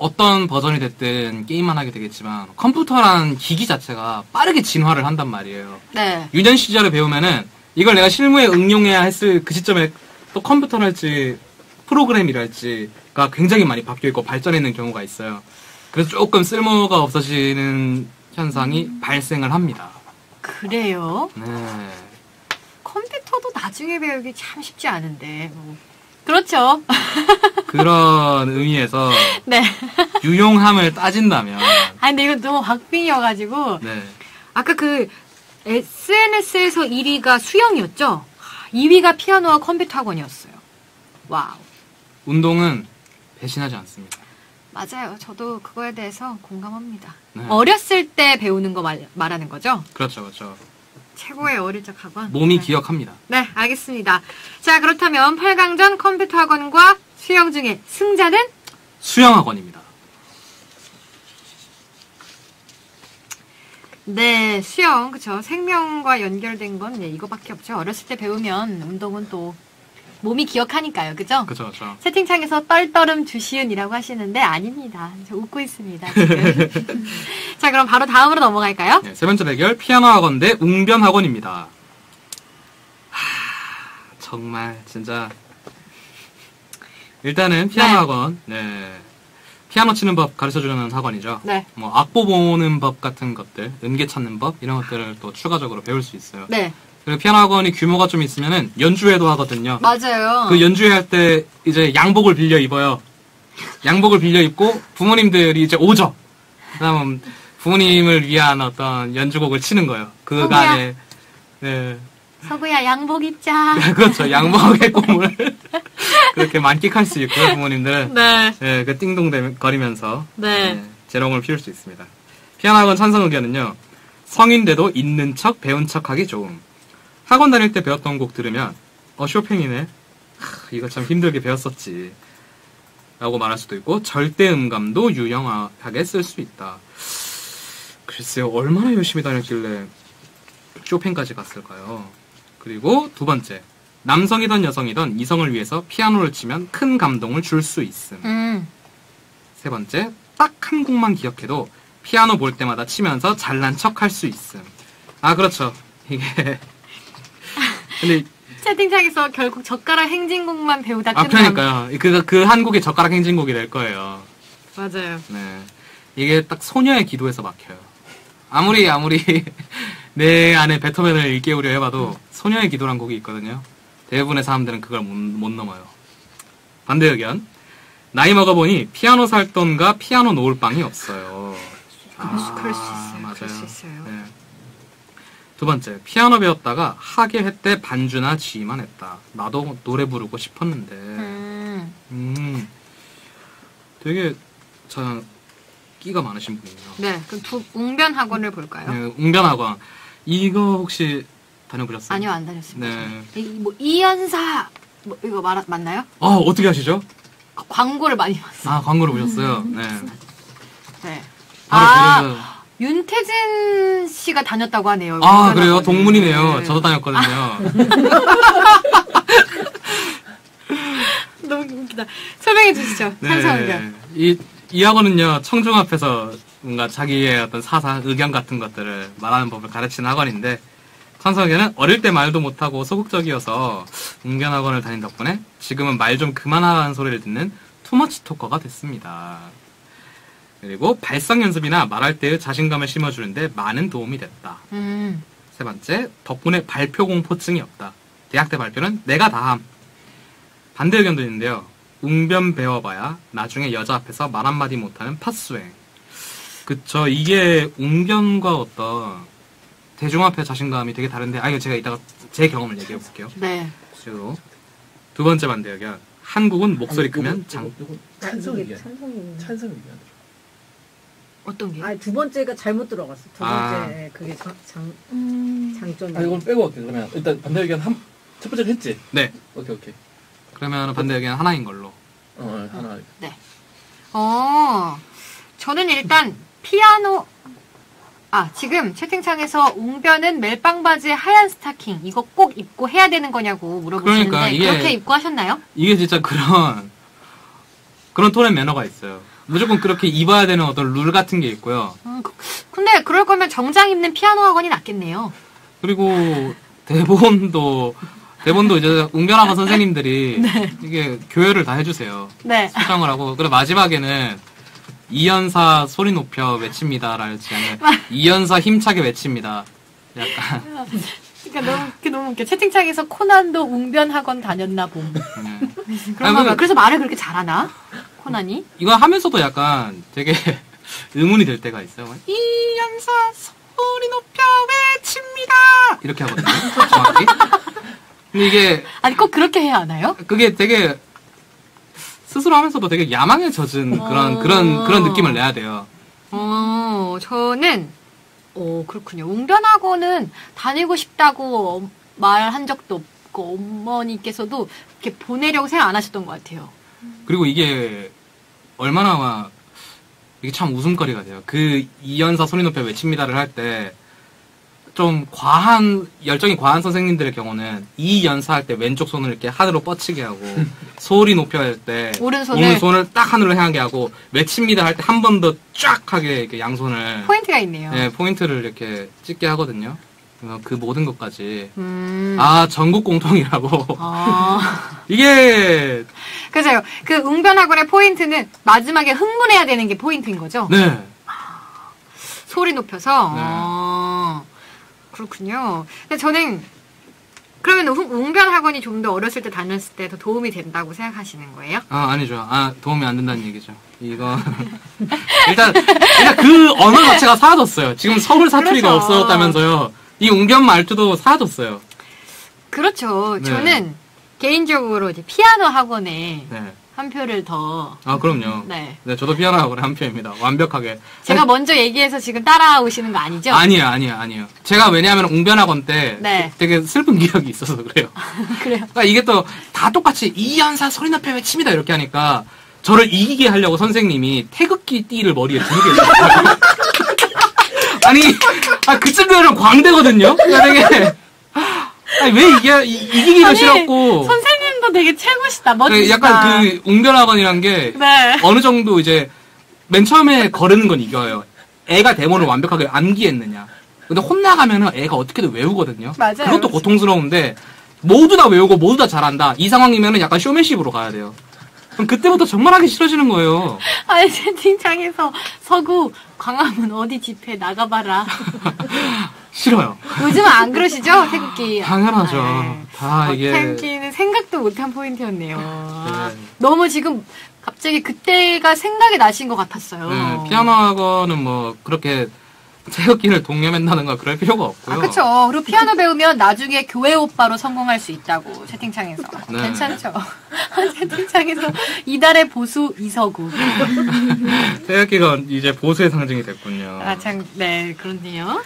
Speaker 2: 어떤 버전이 됐든 게임만 하게 되겠지만 컴퓨터라는 기기 자체가 빠르게 진화를 한단 말이에요.
Speaker 1: 네.
Speaker 2: 유년 시절에 배우면은 이걸 내가 실무에 응용해야 했을 그 시점에 또 컴퓨터랄지 프로그램이랄지가 굉장히 많이 바뀌어 있고 발전해 있는 경우가 있어요. 그래서 조금 쓸모가 없어지는 현상이 발생을 합니다.
Speaker 1: 그래요.
Speaker 2: 네.
Speaker 1: 컴퓨터도 나중에 배우기 참 쉽지 않은데. 뭐. 그렇죠.
Speaker 2: 그런 의미에서
Speaker 1: 네.
Speaker 2: 유용함을 따진다면
Speaker 1: 아 근데 이거 너무 박빙이어가지고
Speaker 2: 네.
Speaker 1: 아까 그 SNS에서 1위가 수영이었죠. 2위가 피아노와 컴퓨터 학원이었어요. 와우.
Speaker 2: 운동은 배신하지 않습니다.
Speaker 1: 맞아요. 저도 그거에 대해서 공감합니다.
Speaker 2: 네.
Speaker 1: 어렸을 때 배우는 거 말, 말하는 거죠?
Speaker 2: 그렇죠, 그렇죠.
Speaker 1: 최고의 어릴 적 학원.
Speaker 2: 몸이
Speaker 1: 네.
Speaker 2: 기억합니다.
Speaker 1: 네, 알겠습니다. 자, 그렇다면 8강전 컴퓨터 학원과 수영 중에 승자는
Speaker 2: 수영 학원입니다.
Speaker 1: 네, 수영, 그쵸. 생명과 연결된 건 네, 이거밖에 없죠. 어렸을 때 배우면 운동은 또 몸이 기억하니까요. 그죠?
Speaker 2: 그렇죠, 그렇죠.
Speaker 1: 채팅창에서 떨떠름 주시은이라고 하시는데 아닙니다. 저 웃고 있습니다. 자, 그럼 바로 다음으로 넘어갈까요?
Speaker 2: 네, 세 번째 대결 피아노 학원 대 웅변 학원입니다. 하, 정말 진짜 일단은 피아노
Speaker 1: 네.
Speaker 2: 학원, 네. 피아노 치는 법 가르쳐 주는 학원이죠.
Speaker 1: 네.
Speaker 2: 뭐 악보 보는 법 같은 것들, 음계 찾는 법 이런 것들을 또 추가적으로 배울 수 있어요.
Speaker 1: 네,
Speaker 2: 그리고 피아노 학원이 규모가 좀 있으면은 연주회도 하거든요.
Speaker 1: 맞아요.
Speaker 2: 그 연주회 할 때 이제 양복을 빌려 입어요. 양복을 빌려 입고 부모님들이 이제 오죠. 그다음 부모님을 위한 어떤 연주곡을 치는 거예요. 그. 안에 네
Speaker 1: 서구야, 양복 입자.
Speaker 2: 그렇죠 양복의 꿈을 그렇게 만끽할 수 있고요 부모님들은
Speaker 1: 네.
Speaker 2: 네, 그 띵동 거리면서
Speaker 1: 네.
Speaker 2: 재롱을 피울 수 있습니다. 피아노 학원 찬성 의견은요. 성인 돼도 있는 척 배운 척하기 좋음. 학원 다닐 때 배웠던 곡 들으면 어 쇼팽이네. 하, 이거 참 힘들게 배웠었지. 라고 말할 수도 있고 절대 음감도 유용하게 쓸 수 있다. 글쎄요 얼마나 열심히 다녔길래 쇼팽까지 갔을까요? 그리고 두 번째 남성이든 여성이든 이성을 위해서 피아노를 치면 큰 감동을 줄 수 있음.
Speaker 1: 음,
Speaker 2: 세 번째, 딱 한 곡만 기억해도 피아노 볼 때마다 치면서 잘난 척 할 수 있음. 아, 그렇죠. 이게. 근데,
Speaker 1: 채팅창에서 결국 젓가락 행진곡만 배우다
Speaker 2: 아,
Speaker 1: 끝남.
Speaker 2: 그러니까요. 그, 그한 곡이 젓가락 행진곡이 될 거예요.
Speaker 1: 맞아요.
Speaker 2: 네. 이게 딱 소녀의 기도에서 막혀요. 아무리, 아무리 내 안에 베토벤을 일깨우려 해봐도 소녀의 기도란 곡이 있거든요. 대부분의 사람들은 그걸 못, 못 넘어요. 반대 의견. 나이 먹어보니 피아노 살 돈과 피아노 놓을 빵이 없어요.
Speaker 1: 수, 그럴 수 있어요.
Speaker 2: 아, 맞아요.
Speaker 1: 그럴 수 있어요.
Speaker 2: 네. 두 번째, 피아노 배웠다가 하게 했대 반주나 지휘만 했다. 나도 노래 부르고 싶었는데.
Speaker 1: 음.
Speaker 2: 음, 되게 참 끼가 많으신 분이에요.
Speaker 1: 네, 그럼 두 웅변 학원을 볼까요?
Speaker 2: 네, 웅변 학원. 이거 혹시 다녀보셨어요?
Speaker 1: 아니요, 안 다녔습니다.
Speaker 2: 네.
Speaker 1: 이, 뭐 이연사 뭐 이거 말 맞나요?
Speaker 2: 아, 어떻게 하시죠?
Speaker 1: 아, 광고를 많이 봤어요.
Speaker 2: 아, 광고를 보셨어요? 네.
Speaker 1: 네.
Speaker 2: 바로
Speaker 1: 아,
Speaker 2: 그래서-
Speaker 1: 윤태진 씨가 다녔다고 하네요.
Speaker 2: 아, 그래요? 동문이네요.
Speaker 1: 네.
Speaker 2: 저도 다녔거든요.
Speaker 1: 너무 웃기다. 설명해 주시죠. 찬성견.
Speaker 2: 이, 이 학원은요, 청중 앞에서 뭔가 자기의 어떤 사상, 의견 같은 것들을 말하는 법을 가르치는 학원인데, 찬성에는 어릴 때 말도 못하고 소극적이어서 웅변 학원을 다닌 덕분에 지금은 말 좀 그만하라는 소리를 듣는 투머치 토커가 됐습니다. 그리고 발성 연습이나 말할 때의 자신감을 심어주는데 많은 도움이 됐다.
Speaker 1: 음.
Speaker 2: 세 번째, 덕분에 발표 공포증이 없다. 대학 때 발표는 내가 다 함. 반대 의견도 있는데요. 웅변 배워봐야 나중에 여자 앞에서 말 한마디 못하는 팥수행. 그쵸. 이게 웅변과 어떤 대중 앞에 자신감이 되게 다른데, 아, 이거 제가 이따가 제 경험을 얘기해 볼게요.
Speaker 1: 네.
Speaker 2: 그리고 두 번째 반대 의견. 한국은 목소리
Speaker 5: 아니,
Speaker 2: 크면 장,
Speaker 5: 찬성 의견.
Speaker 3: 찬성
Speaker 5: 의견.
Speaker 1: 어떤 게?
Speaker 3: 아, 두 번째가 잘못 들어갔어. 두 번째
Speaker 2: 아.
Speaker 3: 그게 장, 장,
Speaker 4: 음.
Speaker 3: 장점이.
Speaker 5: 아, 이건 빼고 할게. 그러면 일단 반대 의견 한, 첫 번째는 했지?
Speaker 2: 네.
Speaker 5: 오케이, 오케이.
Speaker 2: 그러면 반대 의견 하나인 걸로.
Speaker 5: 어, 어, 하나.
Speaker 1: 어, 저는 일단 피아노, 아, 지금 채팅창에서 웅변은 멜빵 바지에 하얀 스타킹, 이거 꼭 입고 해야 되는 거냐고 물어보시는데,
Speaker 2: 그러니까 이게-
Speaker 1: 그렇게 입고 하셨나요?
Speaker 2: 이게 진짜 그런 그런 톤의 매너가 있어요. 무조건 그렇게 입어야 되는 어떤 룰 같은 게 있고요.
Speaker 1: 음, 그- 근데 그럴 거면 정장 입는 피아노 학원이 낫겠네요.
Speaker 2: 그리고 대본도 대본도 이제 웅변학원 선생님들이 이게 교회를 다 해주세요.
Speaker 1: 네.
Speaker 2: 수정을 하고 그리고 마지막에는 이연사 소리 높여 외칩니다랄지 아니면 이연사 힘차게 외칩니다. 약간
Speaker 1: 그러니까 너무, 그게 너무 웃겨. 채팅창에서 코난도 웅변 학원 다녔나 봄.
Speaker 2: 네.
Speaker 1: 그런 가 그래서 말을 그렇게 잘하나? 코난이?
Speaker 2: 이거 하면서도 약간 되게 의문이 될 때가 있어요. 이 연사 소리 높여 외칩니다. 이렇게 하거든요. 정확히. 근데 이게
Speaker 1: 아니, 꼭 그렇게 해야 하나요?
Speaker 2: 그게 되게 스스로 하면서도 되게 야망에 젖은 그런
Speaker 1: 어.
Speaker 2: 그런 그런 느낌을 내야 돼요.
Speaker 1: 어, 저는, 어, 그렇군요. 웅변학원은 다니고 싶다고 어- 말한 적도 없고, 어머니께서도 이렇게 보내려고 생각 안 하셨던 것 같아요.
Speaker 2: 그리고 이게 얼마나 막 이게 참 웃음거리가 돼요. 그 이연사 소리 높여 외칩니다를 할 때 좀 과한 열정이 과한 선생님들의 경우는 이 연사 할 때 왼쪽 손을 이렇게 하늘로 뻗치게 하고 소리 높여 할 때
Speaker 1: 오른손을
Speaker 2: 오른손을 딱 하늘로 향하게 하고 외칩니다 할 때 한 번 더 쫙 하게 이렇게 양손을
Speaker 1: 포인트가 있네요.
Speaker 2: 예, 포인트를 이렇게 찍게 하거든요. 어, 그 모든 것까지
Speaker 1: 음.
Speaker 2: 아 전국 공통이라고
Speaker 1: 아.
Speaker 2: 이게
Speaker 1: 그래서요. 그 웅변학원의 포인트는 마지막에 흥분해야 되는 게 포인트인 거죠?
Speaker 2: 네
Speaker 1: 소리 높여서.
Speaker 2: 네.
Speaker 1: 아, 그렇군요. 근데 저는 그러면 웅- 웅변학원이 좀 더 어렸을 때 다녔을 때 더 도움이 된다고 생각하시는 거예요?
Speaker 2: 아, 아니죠. 아, 도움이 안 된다는 얘기죠. 이거. 일단, 일단 그 언어 자체가 사라졌어요. 지금 서울 사투리가
Speaker 1: 그렇죠.
Speaker 2: 없어졌다면서요. 이 웅변 말투도 사라졌어요.
Speaker 1: 그렇죠.
Speaker 2: 네.
Speaker 1: 저는 개인적으로 이제 피아노 학원에
Speaker 2: 네.
Speaker 1: 한 표를 더.
Speaker 2: 아, 그럼요.
Speaker 1: 네.
Speaker 2: 네, 저도 피아노 학원의 한 표입니다. 완벽하게.
Speaker 1: 제가 먼저 얘기해서 지금 따라오시는 거 아니죠?
Speaker 2: 아니에요, 아니에요, 아니에요. 제가 왜냐하면 웅변 학원 때
Speaker 1: 네.
Speaker 2: 되게 슬픈 기억이 있어서 그래요.
Speaker 1: 그래요.
Speaker 2: 그러니까 이게 또 다 똑같이 이연사 소리 높여 외칩니다 이렇게 하니까 저를 이기게 하려고 선생님이 태극기 띠를 머리에 두르게 했어요. 아니, 아, 그쯤 되면 광대거든요? 되게, 아니, 왜 이게, 이- 이기기도
Speaker 1: 아니,
Speaker 2: 싫었고.
Speaker 1: 선생님도 되게 최고시다.
Speaker 2: 그
Speaker 1: 멋지다.
Speaker 2: 약간 그 웅변학원이란 게
Speaker 1: 네.
Speaker 2: 어느 정도 이제 맨 처음에 거르는 건 이겨요. 애가 대본을 완벽하게 암기했느냐. 근데 혼나가면은 애가 어떻게든 외우거든요.
Speaker 1: 맞아요.
Speaker 2: 그것도 고통스러운데 모두 다 외우고 모두 다 잘한다. 이 상황이면은 약간 쇼맨십으로 가야 돼요. 그럼 그때부터 정말 하기 싫어지는 거예요.
Speaker 1: 아니, 채팅창에서 서구 광화문 어디 집회 나가봐라.
Speaker 2: 싫어요.
Speaker 1: 요즘은 안 그러시죠? 태극기.
Speaker 2: 당연하죠.
Speaker 1: 네.
Speaker 2: 다
Speaker 1: 어,
Speaker 2: 이게
Speaker 1: 태극기는 생각도 못한 포인트였네요. 아,
Speaker 2: 네.
Speaker 1: 너무 지금 갑자기 그때가 생각이 나신 것 같았어요.
Speaker 2: 네, 피아노 학원은 뭐 그렇게 태극기를 동여맨다는 거 그럴 필요가 없고요.
Speaker 1: 아, 그쵸. 그리고 피아노 배우면 나중에 교회 오빠로 성공할 수 있다고, 채팅창에서.
Speaker 2: 네.
Speaker 1: 괜찮죠? 채팅창에서 이달의 보수 이서구.
Speaker 2: 태극기가 이제 보수의 상징이 됐군요.
Speaker 1: 아, 참, 네, 그렇네요.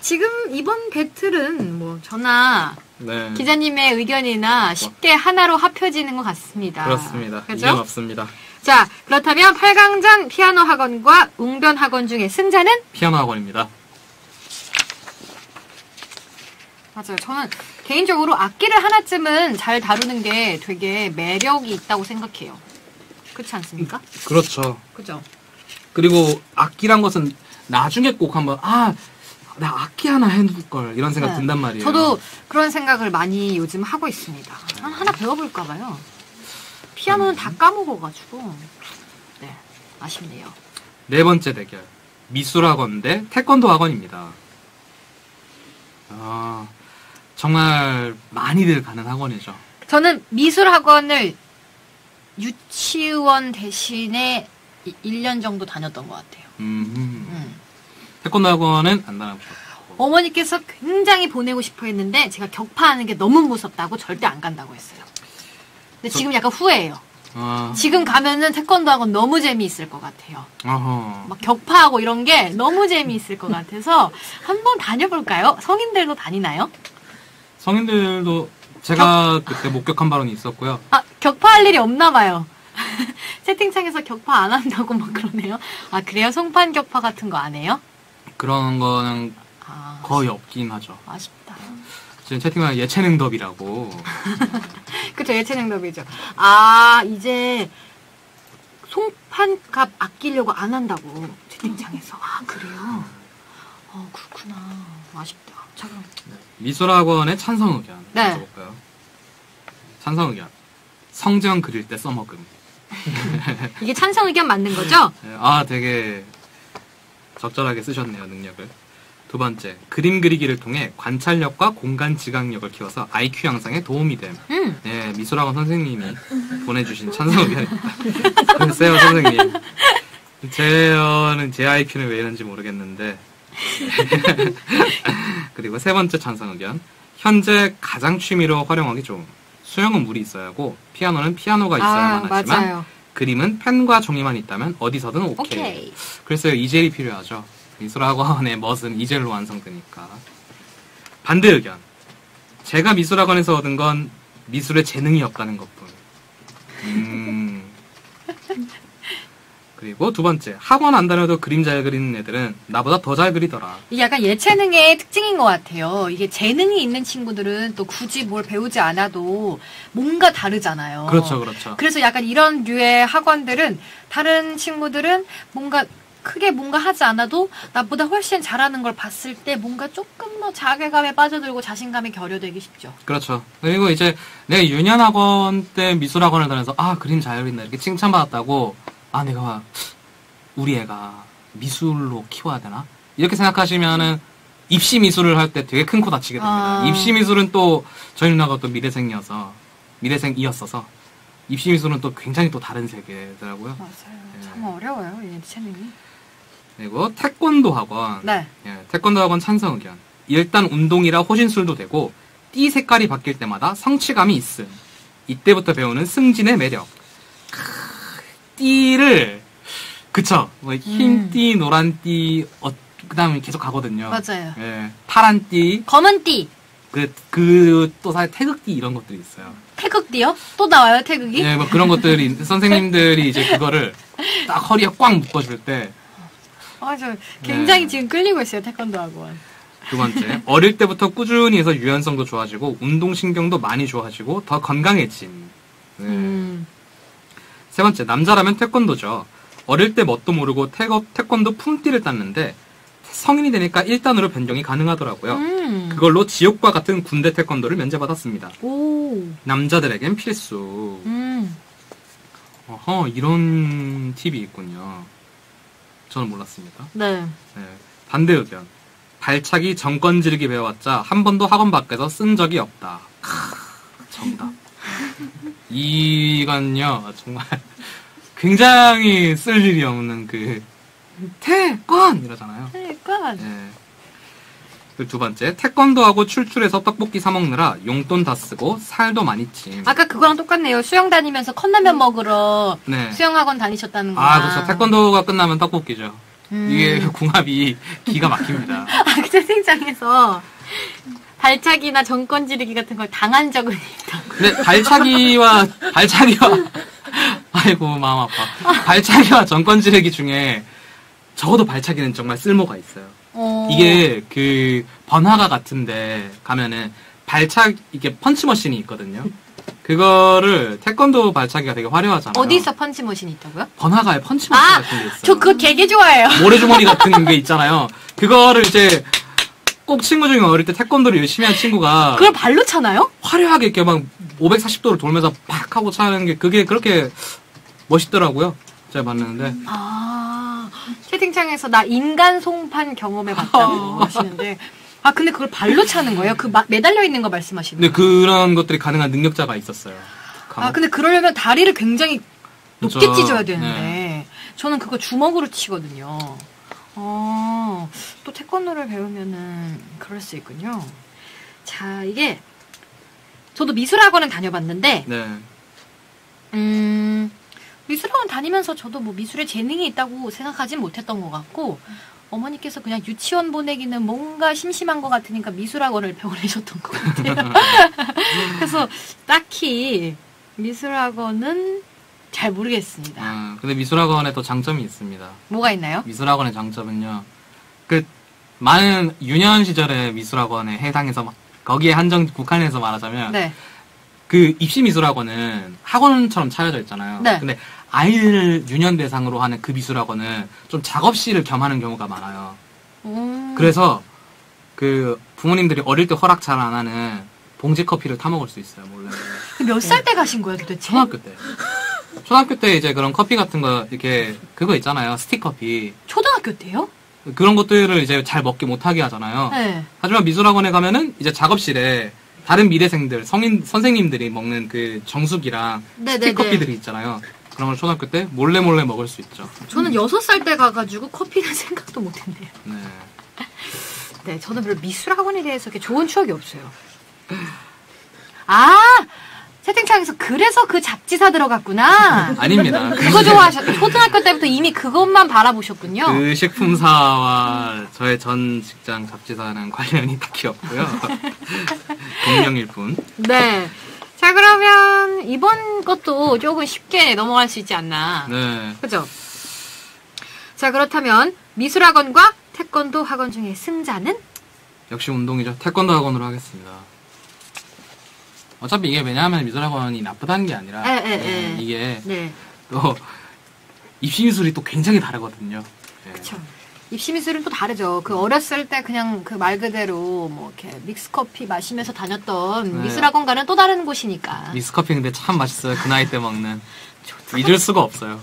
Speaker 1: 지금 이번 배틀은 뭐, 저나
Speaker 2: 네.
Speaker 1: 기자님의 의견이나 쉽게 하나로 합혀지는 것 같습니다.
Speaker 2: 그렇습니다.
Speaker 1: 그죠?
Speaker 2: 없습니다.
Speaker 1: 자, 그렇다면 8강전 피아노 학원과 웅변 학원 중에 승자는?
Speaker 2: 피아노 학원입니다.
Speaker 1: 맞아요. 저는 개인적으로 악기를 하나쯤은 잘 다루는 게 되게 매력이 있다고 생각해요. 그렇지 않습니까?
Speaker 2: 그렇죠.
Speaker 1: 그죠?
Speaker 2: 그리고 악기란 것은 나중에 꼭 한번 아, 나 악기 하나 해볼 걸 이런 생각
Speaker 1: 네.
Speaker 2: 든단 말이에요.
Speaker 1: 저도 그런 생각을 많이 요즘 하고 있습니다. 한- 하나 배워볼까 봐요. 피아노는 다 까먹어가지고. 네, 아쉽네요.
Speaker 2: 네 번째 대결 미술 학원 대 태권도 학원입니다. 아, 정말 많이들 가는 학원이죠.
Speaker 1: 저는 미술 학원을 유치원 대신에 1년 정도 다녔던 것 같아요.
Speaker 2: 음,
Speaker 1: 음.
Speaker 2: 태권도 학원은 안 다녀보셨고.
Speaker 1: 어머니께서 굉장히 보내고 싶어 했는데 제가 격파하는 게 너무 무섭다고 절대 안 간다고 했어요. 근데 지금 약간 후회해요.
Speaker 2: 아,
Speaker 1: 지금 가면은 태권도 학원 너무 재미있을 것 같아요.
Speaker 2: 어허.
Speaker 1: 막 격파하고 이런 게 너무 재미있을 것 같아서 한번 다녀볼까요? 성인들도 다니나요?
Speaker 2: 성인들도 제가 그때 목격한 바로는 있었고요.
Speaker 1: 아, 격파할 일이 없나 봐요. 채팅창에서 격파 안 한다고 막 그러네요. 아, 그래요? 송판 격파 같은 거 안 해요?
Speaker 2: 그런 거는
Speaker 1: 아,
Speaker 2: 거의 없긴 하죠.
Speaker 1: 아쉽다.
Speaker 2: 지금 채팅방에 예체능 덥이라고.
Speaker 1: 그쵸, 예체능 더비죠. 아, 이제 송판값 아끼려고 안 한다고 채팅창에서. 아, 그래요? 어, 그렇구나. 아쉽다. 자, 그럼.
Speaker 2: 미술학원의 찬성 의견
Speaker 1: 네.
Speaker 2: 들어볼까요? 찬성 의견. 성경 그릴 때 써먹음.
Speaker 1: 이게 찬성 의견 맞는 거죠?
Speaker 2: 네, 아, 되게 적절하게 쓰셨네요, 능력을. 두 번째, 그림 그리기를 통해 관찰력과 공간 지각력을 키워서 IQ 향상에 도움이 됨.
Speaker 1: 음.
Speaker 2: 네, 미술학원 선생님이 보내주신 찬성 의견입니다. 글쎄요, 선생님. 제는 제 IQ는 왜 이런지 모르겠는데. 그리고 세 번째 찬성 의견. 현재 가장 취미로 활용하기 좋은. 수영은 물이 있어야 하고, 피아노는 피아노가 있어야만
Speaker 1: 아,
Speaker 2: 하지만,
Speaker 1: 맞아요.
Speaker 2: 그림은 펜과 종이만 있다면 어디서든 오케이.
Speaker 1: 오케이.
Speaker 2: 그래서 이젤이 필요하죠. 미술학원의 멋은 이젤로 완성되니까. 반대 의견. 제가 미술학원에서 얻은 건 미술에 재능이 없다는 것뿐. 음. 그리고 두 번째. 학원 안 다녀도 그림 잘 그리는 애들은 나보다 더 잘 그리더라.
Speaker 1: 이게 약간 예체능의 특징인 것 같아요. 이게 재능이 있는 친구들은 또 굳이 뭘 배우지 않아도 뭔가 다르잖아요.
Speaker 2: 그렇죠, 그렇죠.
Speaker 1: 그래서 약간 이런 류의 학원들은 다른 친구들은 뭔가 크게 뭔가 하지 않아도 나보다 훨씬 잘하는 걸 봤을 때 뭔가 조금 더 자괴감에 빠져들고 자신감이 결여되기 쉽죠.
Speaker 2: 그렇죠. 그리고 이제 내가 유년학원 때 미술학원을 다녀서 아 그림 잘 그린다 이렇게 칭찬받았다고 아 내가 우리 애가 미술로 키워야 되나 이렇게 생각하시면은 입시 미술을 할 때 되게 큰 코 다치게 됩니다.
Speaker 1: 아.
Speaker 2: 입시 미술은 또 저희 누나가 또 미래생이어서 미래생이었어서 입시 미술은 또 굉장히 또 다른 세계더라고요.
Speaker 1: 맞아요.
Speaker 2: 네.
Speaker 1: 참 어려워요, 이 예체능이.
Speaker 2: 그리고 태권도 학원
Speaker 1: 네.
Speaker 2: 예, 태권도 학원 찬성 의견. 일단 운동이라 호신술도 되고 띠 색깔이 바뀔 때마다 성취감이 있음. 이때부터 배우는 승진의 매력. 크, 띠를 그쵸. 뭐흰
Speaker 1: 음.
Speaker 2: 띠, 노란 띠, 어, 그다음에 계속 가거든요.
Speaker 1: 맞아요.
Speaker 2: 예, 파란 띠,
Speaker 1: 검은 띠,
Speaker 2: 그, 그, 또 사실 태극띠 이런 것들이 있어요.
Speaker 1: 태극띠요? 또 나와요, 태극이?
Speaker 2: 예, 뭐 그런 것들이, 선생님들이 이제 그거를 딱 허리에 꽉 묶어줄 때,
Speaker 1: 아, 저 굉장히
Speaker 2: 네.
Speaker 1: 지금 끌리고 있어요, 태권도 학원.
Speaker 2: 두 번째, 어릴 때부터 꾸준히 해서 유연성도 좋아지고, 운동신경도 많이 좋아지고, 더 건강해짐. 네.
Speaker 1: 음.
Speaker 2: 세 번째, 남자라면 태권도죠. 어릴 때 뭣도 모르고 태거, 태권도 품띠를 땄는데, 성인이 되니까 1단으로 변경이 가능하더라고요.
Speaker 1: 음.
Speaker 2: 그걸로 지옥과 같은 군대 태권도를 면제받았습니다.
Speaker 1: 오.
Speaker 2: 남자들에겐 필수.
Speaker 1: 음.
Speaker 2: 어허, 이런 팁이 있군요. 저는 몰랐습니다.
Speaker 1: 네.
Speaker 2: 네. 반대 의견. 발차기 정권 지르기 배워왔자 한 번도 학원 밖에서 쓴 적이 없다. 크, 정답. 이건요, 정말 굉장히 쓸 일이 없는 그 태권 이러잖아요. 예. 그 두 번째 태권도하고 출출해서 떡볶이 사 먹느라 용돈 다 쓰고 살도 많이 찜.
Speaker 1: 아까 그거랑 똑같네요. 수영 다니면서 컵라면 먹으러
Speaker 2: 네.
Speaker 1: 수영학원 다니셨다는 거.
Speaker 2: 아 그렇죠. 태권도가 끝나면 떡볶이죠.
Speaker 1: 음.
Speaker 2: 이게 궁합이 기가 막힙니다.
Speaker 1: 아, 그 채팅창에서 발차기나 정권 지르기 같은 걸 당한 적은 있다.
Speaker 2: 근데 발차기와 발차기와 아이고 마음 아파. 발차기와 정권 지르기 중에 적어도 발차기는 정말 쓸모가 있어요.
Speaker 1: 어.
Speaker 2: 이게 그 번화가 같은데 가면은 발차 이게 펀치 머신이 있거든요. 그거를 태권도 발차기가 되게 화려하잖아요.
Speaker 1: 어디서 펀치머신이 있다고요?
Speaker 2: 번화가에 펀치 머신
Speaker 1: 아,
Speaker 2: 같은 게 있어요.
Speaker 1: 저 그거 되게 좋아해요.
Speaker 2: 모래주머니 같은 게 있잖아요. 그거를 이제 꼭 친구 중에 어릴 때 태권도를 열심히 한 친구가
Speaker 1: 그걸 발로 차나요?
Speaker 2: 화려하게 이렇게 막 540도를 돌면서 팍 하고 차는 게 그게 그렇게 멋있더라고요. 제가 봤는데.
Speaker 1: 아, 채팅창에서 나 인간 송판 경험해봤다고 하시는데. 아, 근데 그걸 발로 차는 거예요? 그 마- 매달려 있는 거 말씀하시는
Speaker 2: 근데
Speaker 1: 거예요?
Speaker 2: 그런 것들이 가능한 능력자가 있었어요.
Speaker 1: 아, 근데 그러려면 다리를 굉장히 높게
Speaker 2: 그죠.
Speaker 1: 찢어야 되는데.
Speaker 2: 네.
Speaker 1: 저는 그거 주먹으로 치거든요. 어, 또 태권도를 배우면은 그럴 수 있군요. 자, 이게 저도 미술학원은 다녀봤는데,
Speaker 2: 네.
Speaker 1: 음, 미술학원 다니면서 저도 뭐 미술에 재능이 있다고 생각하진 못했던 것 같고, 어머니께서 그냥 유치원 보내기는 뭔가 심심한 것 같으니까 미술학원을 보내셨던 것 같아요. 그래서 딱히 미술학원은 잘 모르겠습니다.
Speaker 2: 아, 근데 미술학원에 또 장점이 있습니다.
Speaker 1: 뭐가 있나요?
Speaker 2: 미술학원의 장점은요. 그 많은 유년 시절의 미술학원에 해당해서 막 거기에 한정 국한해서 말하자면
Speaker 1: 네.
Speaker 2: 그 입시 미술학원은 학원처럼 차려져 있잖아요.
Speaker 1: 네.
Speaker 2: 근데 아이를 유년 대상으로 하는 그 미술학원은 좀 작업실을 겸하는 경우가 많아요.
Speaker 1: 음.
Speaker 2: 그래서 그 부모님들이 어릴 때 허락 잘 안 하는 봉지 커피를 타 먹을 수 있어요, 몰래.
Speaker 1: 몇 살 때 가신 거예요, 도대체?
Speaker 2: 초등학교 때. 초등학교 때 이제 그런 커피 같은 거 이렇게 그거 있잖아요, 스틱 커피.
Speaker 1: 초등학교 때요?
Speaker 2: 그런 것들을 이제 잘 먹게 못하게 하잖아요.
Speaker 1: 네.
Speaker 2: 하지만 미술학원에 가면은 이제 작업실에 다른 미대생들, 성인 선생님들이 먹는 그 정수기랑
Speaker 1: 네네네.
Speaker 2: 스틱 커피들이 있잖아요. 그런 걸 초등학교 때 몰래 몰래 먹을 수 있죠.
Speaker 1: 저는 여섯 살 때 가가지고 커피는 생각도 못했네요.
Speaker 2: 네.
Speaker 1: 네, 저는 별로 미술 학원에 대해서 이렇게 좋은 추억이 없어요. 아! 채팅창에서 그래서 그 잡지 사 들어갔구나.
Speaker 2: 아닙니다.
Speaker 1: 그거 좋아하셨, 초등학교 때부터 이미 그것만 바라보셨군요.
Speaker 2: 그 식품사와 저의 전 직장 잡지사는 관련이 딱히 없고요. 동명일 뿐.
Speaker 1: 네. 자, 그러면 이번 것도 조금 쉽게 넘어갈 수 있지 않나.
Speaker 2: 네.
Speaker 1: 그죠? 자, 그렇다면 미술학원과 태권도 학원 중에 승자는?
Speaker 2: 역시 운동이죠. 태권도 학원으로 하겠습니다. 어차피 이게 왜냐하면 미술학원이 나쁘다는 게 아니라
Speaker 1: 에, 에,
Speaker 2: 네,
Speaker 1: 에.
Speaker 2: 이게
Speaker 1: 네.
Speaker 2: 또 입시 미술이 또 굉장히 다르거든요. 네.
Speaker 1: 그쵸. 입시 미술은 또 다르죠. 그 어렸을 때 그냥 그 말 그대로 뭐 이렇게 믹스 커피 마시면서 다녔던
Speaker 2: 네.
Speaker 1: 미술학원과는 또 다른 곳이니까.
Speaker 2: 믹스커피 근데 참 맛있어요. 그 나이 때 먹는. 잊을 수가 없어요.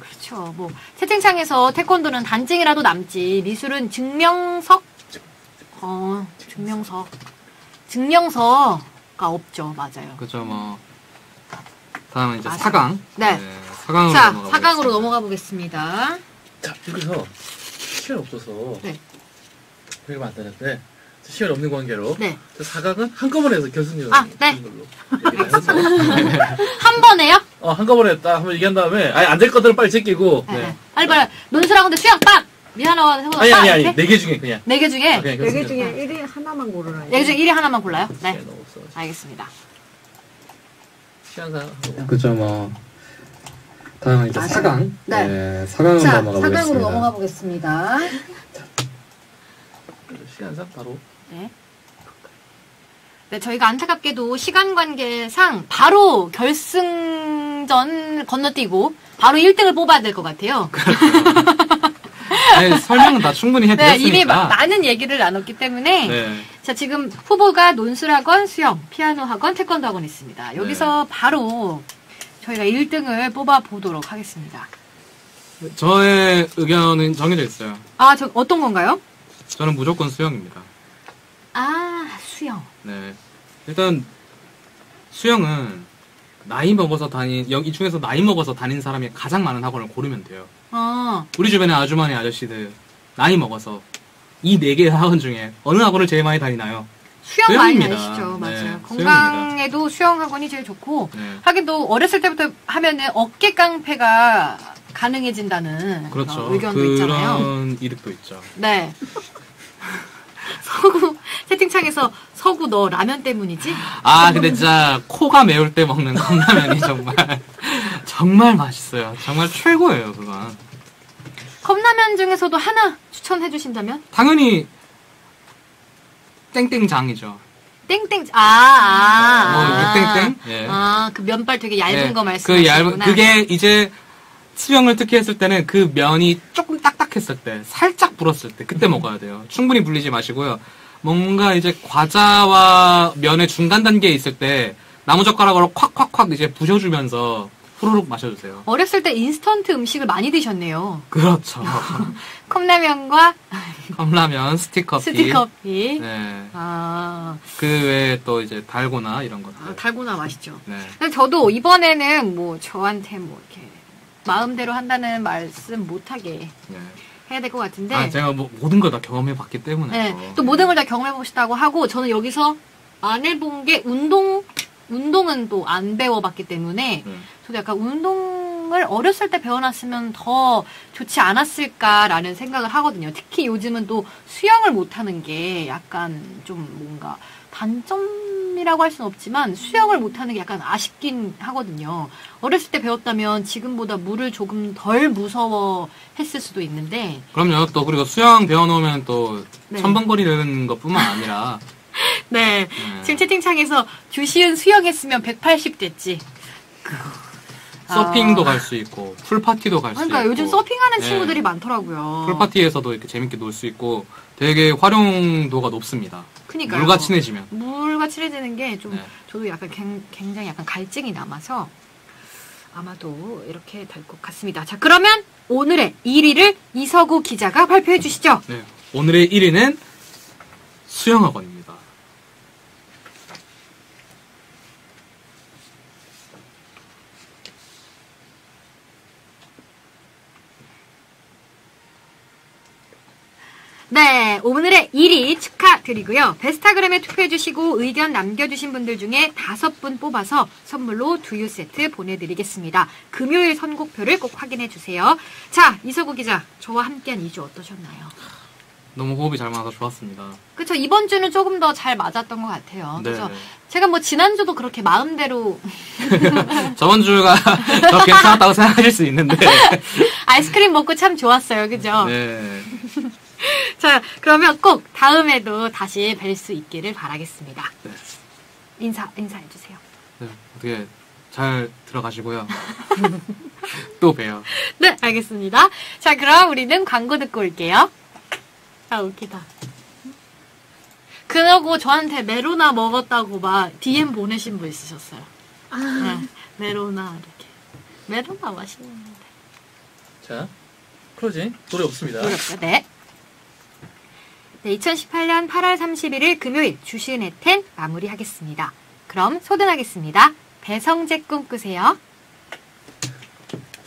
Speaker 1: 그렇죠. 뭐 채팅창에서 태권도는 단증이라도 남지 미술은 증명석 어 증명석 증명서가 없죠. 맞아요.
Speaker 2: 그죠 뭐. 다음은 이제
Speaker 1: 맞아요.
Speaker 2: 4강.
Speaker 1: 네.
Speaker 2: 4강으로
Speaker 1: 자,
Speaker 2: 넘어가
Speaker 1: 4강으로
Speaker 2: 보겠습니다.
Speaker 1: 넘어가 보겠습니다.
Speaker 5: 자, 여기서 시간이 없어서
Speaker 1: 네.
Speaker 5: 그러면 안 되는데 시간이 없는 관계로
Speaker 1: 네.
Speaker 5: 4강은 한꺼번에 해서 결승전
Speaker 1: 아, 네.
Speaker 5: 하는 걸로 얘기를 해서
Speaker 1: 한 번에요?
Speaker 5: 어, 한꺼번에 딱 한번 얘기한 다음에 아니 안될 것들은 빨리 제끼고
Speaker 1: 네. 네. 빨리 빨리 논술학원데 수영 빡 미안하고 해보자.
Speaker 5: 아니 아니 아니 네 개 중에 그냥
Speaker 1: 네 개 중에
Speaker 5: 아, 그냥
Speaker 3: 네 개
Speaker 5: 결승전.
Speaker 3: 중에 1위 하나만 고르라.
Speaker 1: 네 개 중에 1위 하나만 골라요. 네.
Speaker 5: 시간이 너무 없어
Speaker 1: 알겠습니다.
Speaker 5: 시간상 하고
Speaker 8: 그죠 뭐 다음은 이제
Speaker 3: 맞아요.
Speaker 8: 4강
Speaker 3: 네.
Speaker 8: 네, 4강으로
Speaker 3: 자,
Speaker 8: 넘어가
Speaker 3: 4강으로
Speaker 8: 보겠습니다
Speaker 3: 넘어가 보겠습니다.
Speaker 5: 시간상 바로
Speaker 1: 네. 네, 저희가 안타깝게도 시간 관계상 바로 결승전 건너뛰고 바로 1등을 뽑아야 될 것 같아요.
Speaker 2: 네, 설명은 다 충분히
Speaker 1: 네,
Speaker 2: 해드렸으니까.
Speaker 1: 이미 마- 많은 얘기를 나눴기 때문에
Speaker 2: 네.
Speaker 1: 자 지금 후보가 논술학원, 수영, 피아노 학원, 태권도 학원 있습니다. 여기서 바로 저희가 1등을 뽑아 보도록 하겠습니다.
Speaker 2: 저의 의견은 정해져 있어요.
Speaker 1: 아, 저 어떤 건가요?
Speaker 2: 저는 무조건 수영입니다.
Speaker 1: 아, 수영.
Speaker 2: 네. 일단 수영은 나이 먹어서 다닌 여기 중에서 나이 먹어서 다닌 사람이 가장 많은 학원을 고르면 돼요.
Speaker 1: 아,
Speaker 2: 우리 주변의 아주머니 아저씨들 나이 먹어서 이 네 개의 학원 중에 어느 학원을 제일 많이 다니나요?
Speaker 1: 수영 많이
Speaker 2: 수영입니다. 네,
Speaker 1: 맞아요.
Speaker 2: 수영입니다.
Speaker 1: 건강에도 수영 학원이 제일 좋고
Speaker 2: 네.
Speaker 1: 하긴 또 어렸을 때부터 하면은 어깨 깡패가 가능해진다는
Speaker 2: 그렇죠.
Speaker 1: 어, 의견도 있잖아요.
Speaker 2: 그런 이득도 있죠.
Speaker 1: 네. 서구 채팅창에서 서구 너 라면 때문이지?
Speaker 2: 아 근데 진짜 코가 매울 때 먹는 컵라면이 정말 정말 맛있어요. 정말 최고예요 그건.
Speaker 1: 컵라면 중에서도 하나 추천해 주신다면?
Speaker 2: 당연히 땡땡장이죠.
Speaker 1: 땡땡 아, 아,
Speaker 2: 뭐
Speaker 1: 아.
Speaker 2: 땡땡? 예.
Speaker 1: 아, 그 면발 되게 얇은
Speaker 2: 예, 거그
Speaker 1: 말씀하시구나.
Speaker 2: 얇은 그게 이제 수영을 특히 했을 때는 그 면이 조금 딱딱했을 때 살짝 불었을 때 그때 먹어야 돼요. 충분히 불리지 마시고요. 뭔가 이제 과자와 면의 중간 단계에 있을 때 나무젓가락으로 콱콱콱 이제 부셔주면서 후루룩 마셔주세요.
Speaker 1: 어렸을 때 인스턴트 음식을 많이 드셨네요.
Speaker 2: 그렇죠.
Speaker 1: 컵라면과
Speaker 2: 컵라면, 스틱커피.
Speaker 1: 스틱커피.
Speaker 2: 네.
Speaker 1: 아,
Speaker 2: 그 외에 또 이제 달고나 이런 것들.
Speaker 1: 아, 달고나 맛있죠.
Speaker 2: 네.
Speaker 1: 근데 저도 이번에는 뭐 저한테 뭐 이렇게 마음대로 한다는 말씀 못하게
Speaker 2: 네.
Speaker 1: 해야 될 것 같은데.
Speaker 2: 아, 제가 뭐 모든 걸 다 경험해 봤기 때문에.
Speaker 1: 네, 또 모든 걸 다 경험해 보시다고 하고 저는 여기서 안 해본 게 운동 운동은 또 안 배워봤기 때문에
Speaker 2: 네.
Speaker 1: 저도 약간 운동을 어렸을 때 배워놨으면 더 좋지 않았을까라는 생각을 하거든요. 특히 요즘은 또 수영을 못하는 게 약간 좀 뭔가 단점이라고 할 수는 없지만 수영을 못하는 게 약간 아쉽긴 하거든요. 어렸을 때 배웠다면 지금보다 물을 조금 덜 무서워했을 수도 있는데
Speaker 2: 그럼요. 또 그리고 수영 배워놓으면 또
Speaker 1: 네.
Speaker 2: 천번거리는 것뿐만 아니라
Speaker 1: 네.
Speaker 2: 네.
Speaker 1: 지금 채팅창에서 주시은 수영했으면 180 됐지.
Speaker 2: 서핑도
Speaker 1: 아.
Speaker 2: 갈수 있고 풀파티도 갈수
Speaker 1: 그러니까
Speaker 2: 있고
Speaker 1: 요즘 서핑하는
Speaker 2: 네.
Speaker 1: 친구들이 많더라고요.
Speaker 2: 풀파티에서도 이렇게 재밌게 놀 수 있고 되게 활용도가 높습니다.
Speaker 1: 그러니까요.
Speaker 2: 물과 친해지면.
Speaker 1: 물과 친해지는 게좀
Speaker 2: 네.
Speaker 1: 저도 약간 굉- 굉장히 약간 갈증이 남아서 아마도 이렇게 될 것 같습니다. 자, 그러면 오늘의 1위를 이서구 기자가 발표해 주시죠.
Speaker 2: 네. 오늘의 1위는 수영학원입니다.
Speaker 1: 네, 오늘의 1위 축하드리고요. 베스타그램에 투표해주시고 의견 남겨주신 분들 중에 다섯 분 뽑아서 선물로 두유 세트 보내드리겠습니다. 금요일 선곡표를 꼭 확인해주세요. 자, 이서구 기자, 저와 함께한 2주 어떠셨나요?
Speaker 2: 너무 호흡이 잘 맞아서 좋았습니다.
Speaker 1: 그쵸, 이번 주는 조금 더 잘 맞았던 것 같아요.
Speaker 2: 네.
Speaker 1: 그래서 제가 뭐 지난주도 그렇게 마음대로
Speaker 2: 저번 주가 더 괜찮았다고 생각하실 수 있는데.
Speaker 1: 아이스크림 먹고 참 좋았어요. 그죠?
Speaker 2: 네.
Speaker 1: 자, 그러면 꼭 다음에도 다시 뵐 수 있기를 바라겠습니다.
Speaker 2: 네.
Speaker 1: 인사, 인사해주세요.
Speaker 2: 네. 어떻게 잘 들어가시고요. 또 봬요.
Speaker 1: 네, 알겠습니다. 자, 그럼 우리는 광고 듣고 올게요. 아, 웃기다. 그러고 저한테 메로나 먹었다고 막 DM 보내신 분 있으셨어요. 네, 메로나 이렇게. 메로나 맛있는데.
Speaker 5: 자, 크로징 노래 없습니다.
Speaker 1: 어렵죠? 네. 네, 2018년 8월 31일 금요일 주시은의 텐 마무리하겠습니다. 그럼 소등하겠습니다. 배성재 꿈꾸세요.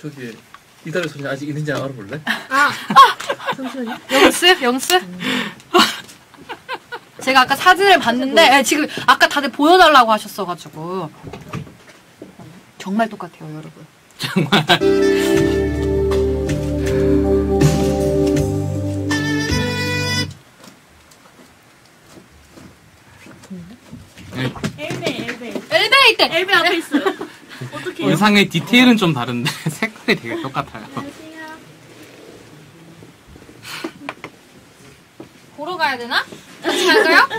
Speaker 5: 저기 이달의 소리 아직 있는지 알아볼래?
Speaker 3: 잠시만요.
Speaker 1: 영스? 영스? 제가 아까 사진을 봤는데 네, 지금 아까 다들 보여달라고 하셨어가지고 정말 똑같아요 여러분
Speaker 2: 정말.
Speaker 4: 엘베
Speaker 1: 이때
Speaker 4: 엘베 앞에 있어요. 어떻게?
Speaker 2: 의상의 디테일은 좀 다른데 색깔이 되게 똑같아요.
Speaker 4: 안녕하세요.
Speaker 1: 보러 가야 되나? 같이 갈까요?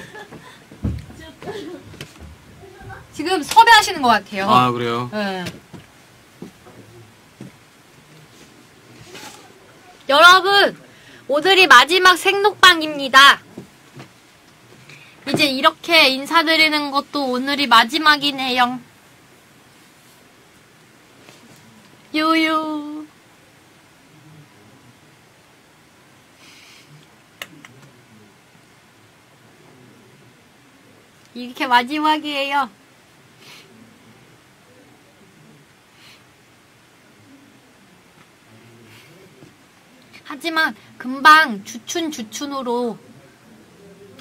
Speaker 1: 지금 섭외하시는 것 같아요
Speaker 2: 아 그래요?
Speaker 1: 네. 여러분, 오늘이 마지막 생록방입니다. 이제 이렇게 인사드리는 것도 오늘이 마지막이네요. 요요. 이렇게 마지막이에요. 하지만 금방 주춘주춘으로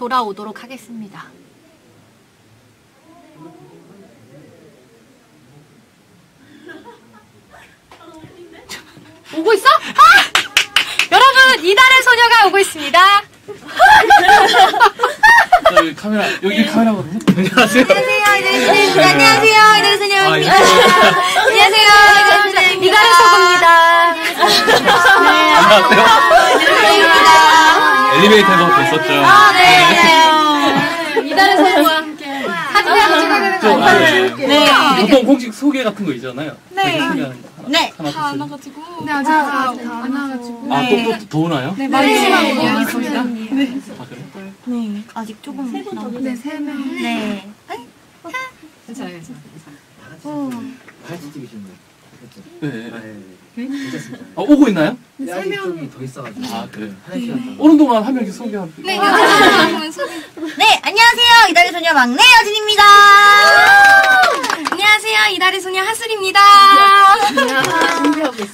Speaker 1: 돌아오도록 하겠습니다. 오고 있어? 아! 여러분 이달의 소녀가 오고 있습니다.
Speaker 9: 저기 카메라 여기 카메라거든요. 안녕하세요.
Speaker 1: 안녕하세요. 안녕하세요. 이달의 소녀입니다.
Speaker 9: 아,
Speaker 1: 안녕하세요. 이달의 소녀입니다.
Speaker 9: 안녕하세요. 엘리베이터에서 뵀었죠.
Speaker 1: 아, 네. 이달의 소녀와 함께 사진 한번 찍어야 되는
Speaker 9: 저,
Speaker 1: 거
Speaker 9: 아? 네.
Speaker 1: 네.
Speaker 9: 보통 공식 소개 같은 거 있잖아요.
Speaker 1: 네.
Speaker 9: 하나,
Speaker 1: 네.
Speaker 10: 다 안. 와가지고.
Speaker 1: 네, 아직 다안 와가지고.
Speaker 9: 아, 또, 또, 더 오나요?
Speaker 1: 네,
Speaker 9: 아,
Speaker 1: 마지막으로
Speaker 9: 네.
Speaker 1: 왔습니다.
Speaker 9: 그래요?
Speaker 10: 네, 아직 조금.
Speaker 1: 세분 더. 네, 세 명.
Speaker 10: 네.
Speaker 1: 괜찮아요, 괜찮아요.
Speaker 11: 같이 찍으시는 거예요?
Speaker 9: 네.
Speaker 11: 아, 예,
Speaker 1: 네?
Speaker 11: 예. 괜찮습니다.
Speaker 9: 아, 오고 있나요?
Speaker 11: 네, 아직 좀이 더 있어가지고.
Speaker 9: 아,
Speaker 11: 더.
Speaker 9: 오는 동안 한 명씩 소개하면
Speaker 1: 네,
Speaker 10: 네, 안녕하세요. 이달의 소녀 막내 여진입니다.
Speaker 1: 안녕하세요, 이달의 소녀 하슬입니다.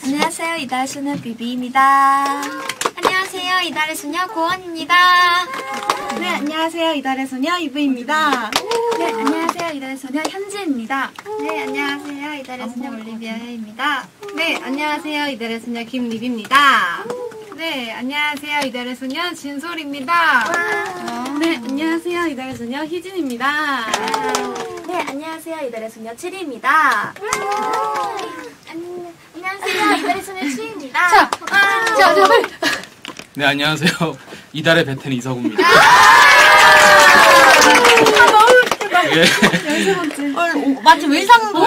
Speaker 10: 안녕하세요. 이달의 소녀 비비입니다.
Speaker 1: 안녕하세요, 이달의 소녀 고원입니다.
Speaker 10: 네, 안녕하세요. 이달의 소녀 이브입니다.
Speaker 12: 네, 안녕하세요. 이달의 소녀 현지입니다. 네, 안녕하세요. 이달의 소녀 올리비아입니다.
Speaker 1: 네, 안녕하세요, 이달의 소녀 김립입니다. 네, 안녕하세요, 이달의 소녀 진솔입니다.
Speaker 12: 네, 안녕하세요. 이달의 소녀 희진입니다.
Speaker 10: 네, 안녕하세요. 이달의 소녀 7입니다. 안녕하세요. 이달의 소녀 7입니다.
Speaker 1: 자, 자, 자, 빨리.
Speaker 9: 네, 안녕하세요. 이달의 베텐 이서구입니다. 예.
Speaker 10: 마침 의상도.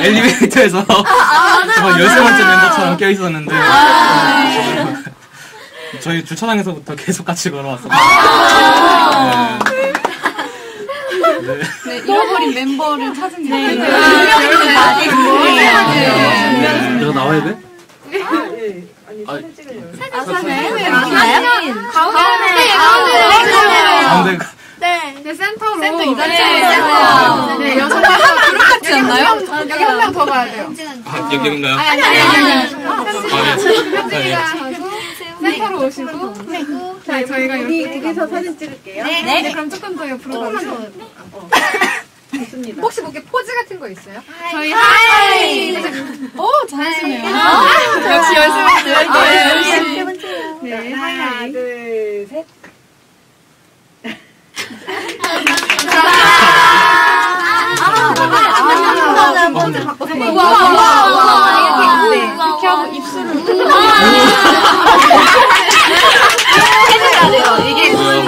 Speaker 9: 네, 엘리베이터에서 정말 열세 번째 멤버처럼 껴 있었는데 저희 주차장에서부터 계속 같이 걸어왔었거든요. 네. 네.
Speaker 1: 네, 잃어버린 멤버를 찾은 게 네,
Speaker 9: 내가 나와야 돼? 아,
Speaker 1: 네,
Speaker 10: 맞나요?
Speaker 1: 가운데,
Speaker 9: 가운데
Speaker 10: 네.
Speaker 1: 네, 센터로.
Speaker 10: 센터
Speaker 1: 네,
Speaker 10: 이달의
Speaker 1: 센터. 네, 여섯 명 그룹 같지 않나요? 여기 한 명 더 가야 돼요.
Speaker 9: 아, 여기인가요?
Speaker 1: 아니, 아니, 아니. 아니.
Speaker 9: 아, 네. 아, 예.
Speaker 1: 센터로 오시고. 네, 저희가 이렇게.
Speaker 3: 여기서 사진 찍을게요.
Speaker 1: 네, 네, 그럼 조금 더 옆으로 가주세요.
Speaker 3: 좋습니다.
Speaker 1: 혹시 뭐 이렇게 포즈 같은 거 있어요?
Speaker 12: 저희
Speaker 1: 하이! 오, 잘하시네요. 역시 열심히 했어요.
Speaker 3: 네, 하나, 둘, 셋.
Speaker 10: 먼저 바꿔서
Speaker 1: 와, 와, 와, 와. 네, 이렇게 하고 입술을.
Speaker 10: 해줘야 돼요. 이게,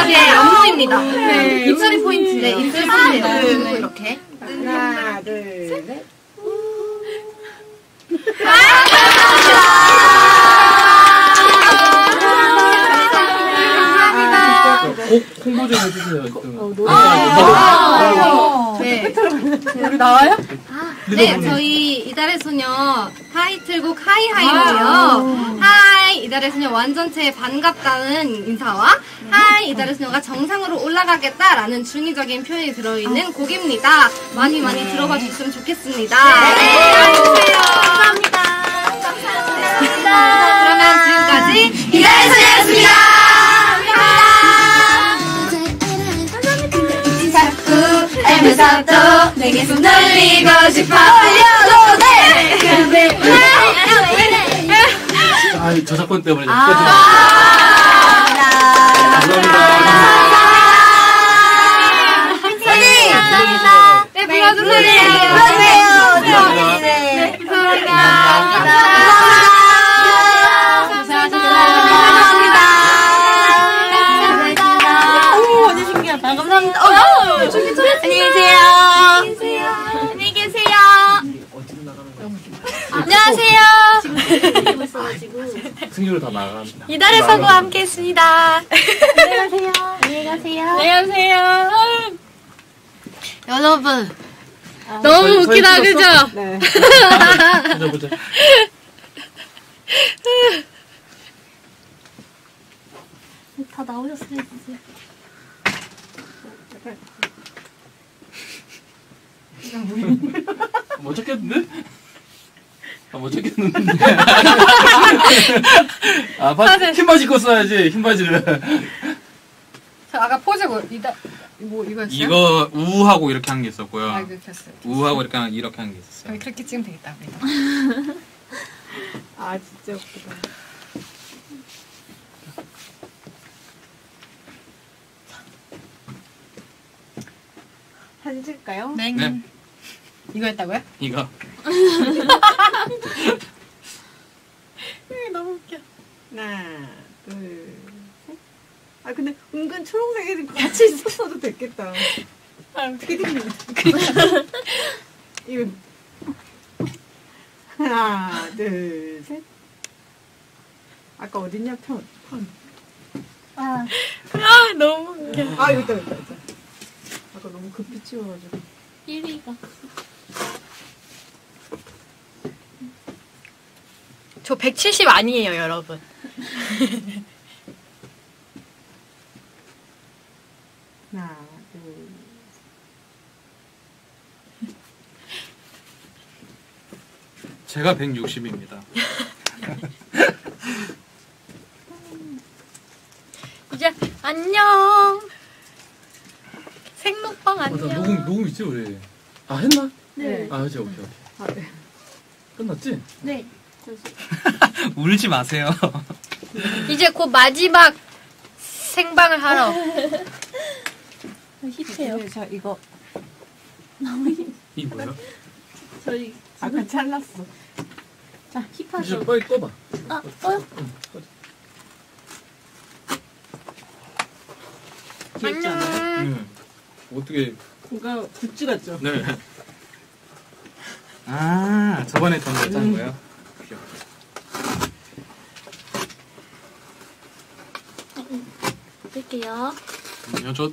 Speaker 10: 이게 안무입니다.
Speaker 1: 네,
Speaker 10: 입술이 포인트. 네, 입술 포인트.
Speaker 1: 네.
Speaker 10: 이렇게.
Speaker 3: 하나, 둘, 셋.
Speaker 9: 꼭 홍보 좀 해주세요. 그,
Speaker 1: 네.
Speaker 3: 우리 나와요?
Speaker 1: 네, 저희 이달의 소녀 타이틀곡 Hi High고요. Hi 이달의 소녀 완전체 반갑다는 인사와 하이 이달의 소녀가 정상으로 올라가겠다라는 중의적인 표현이 들어있는 곡입니다. 많이 많이 들어봐 주셨으면 좋겠습니다. 네, 감사합니다. 감사합니다. 그러면 지금까지 이달의 소녀였습니다. 자꾸 애면서도 내게 손 돌리고 싶어 알려도 돼
Speaker 9: 아, 저작권 때문에 좀
Speaker 1: 감사합니다. 네, 불러주세요.
Speaker 9: 감사합니다.
Speaker 1: 안녕하세요.
Speaker 9: 승률 다 나갑니다.
Speaker 1: 이달의 서구와 함께 했습니다.
Speaker 10: 안녕히 가세요.
Speaker 1: 안녕하세요. 여러분,
Speaker 9: 저희-
Speaker 1: 너무 웃기다? 그죠?
Speaker 3: 네.
Speaker 9: 보자, 보자.
Speaker 10: 다 나오셨어요, 이제.
Speaker 9: 못 찾겠는데?
Speaker 5: 아못 찾겠는데. 아 바,
Speaker 1: 사실-
Speaker 5: 흰 바지 입고 써야지 흰 바지를.
Speaker 1: 저 아까 포즈 뭐 이다 뭐 이거였어요?
Speaker 2: 이거 우하고 이렇게 한게 있었고요.
Speaker 1: 아 이거 켰어요.
Speaker 2: 우하고 이렇게 한, 이렇게 한 게 있었어요.
Speaker 1: 그럼 그렇게 찍으면 되겠다.
Speaker 3: 아 진짜 웃기다. 사진 찍을까요?
Speaker 1: 네.
Speaker 2: 네.
Speaker 1: 이거였다고요?
Speaker 2: 이거
Speaker 1: 너무 웃겨.
Speaker 3: 하나, 둘, 셋. 아 근데 은근 초록색이 같이 있었어도 됐겠다. 피디님. 이거 하나, 둘, 셋. 아까 어딨냐 편. 편.
Speaker 1: 아 너무 웃겨.
Speaker 3: 아 여기 있다 여기 있다. 여기 있다. 아까 너무 급히 치워가지고.
Speaker 4: 1위가.
Speaker 1: 저 170 아니에요, 여러분.
Speaker 3: 하나, 둘.
Speaker 2: 제가 160입니다.
Speaker 1: 이제 안녕. 생록방
Speaker 5: 맞아
Speaker 1: 안녕.
Speaker 5: 녹음 녹음 있지 우리. 아 했나?
Speaker 3: 네.
Speaker 5: 아 이제 오케이 오케이.
Speaker 3: 아 네.
Speaker 5: 끝났지?
Speaker 4: 네.
Speaker 2: 울지 마세요.
Speaker 1: 이제 곧 마지막 생방을 하러.
Speaker 4: 힙해요.
Speaker 3: 네, 자 이거
Speaker 2: 이 뭐야?
Speaker 4: 저희
Speaker 3: 아까 잘랐어.
Speaker 4: 자 힙하죠.
Speaker 5: 빨리 꺼봐.
Speaker 4: 아 떠요?
Speaker 3: 귀엽지 않아요?
Speaker 1: 안녕.
Speaker 5: 네. 어떻게?
Speaker 3: 뭔가 굿즈 같죠?
Speaker 2: 네. 아 저번에 전달했던 거예 요?
Speaker 4: 쓸게요.
Speaker 2: 아니요, 저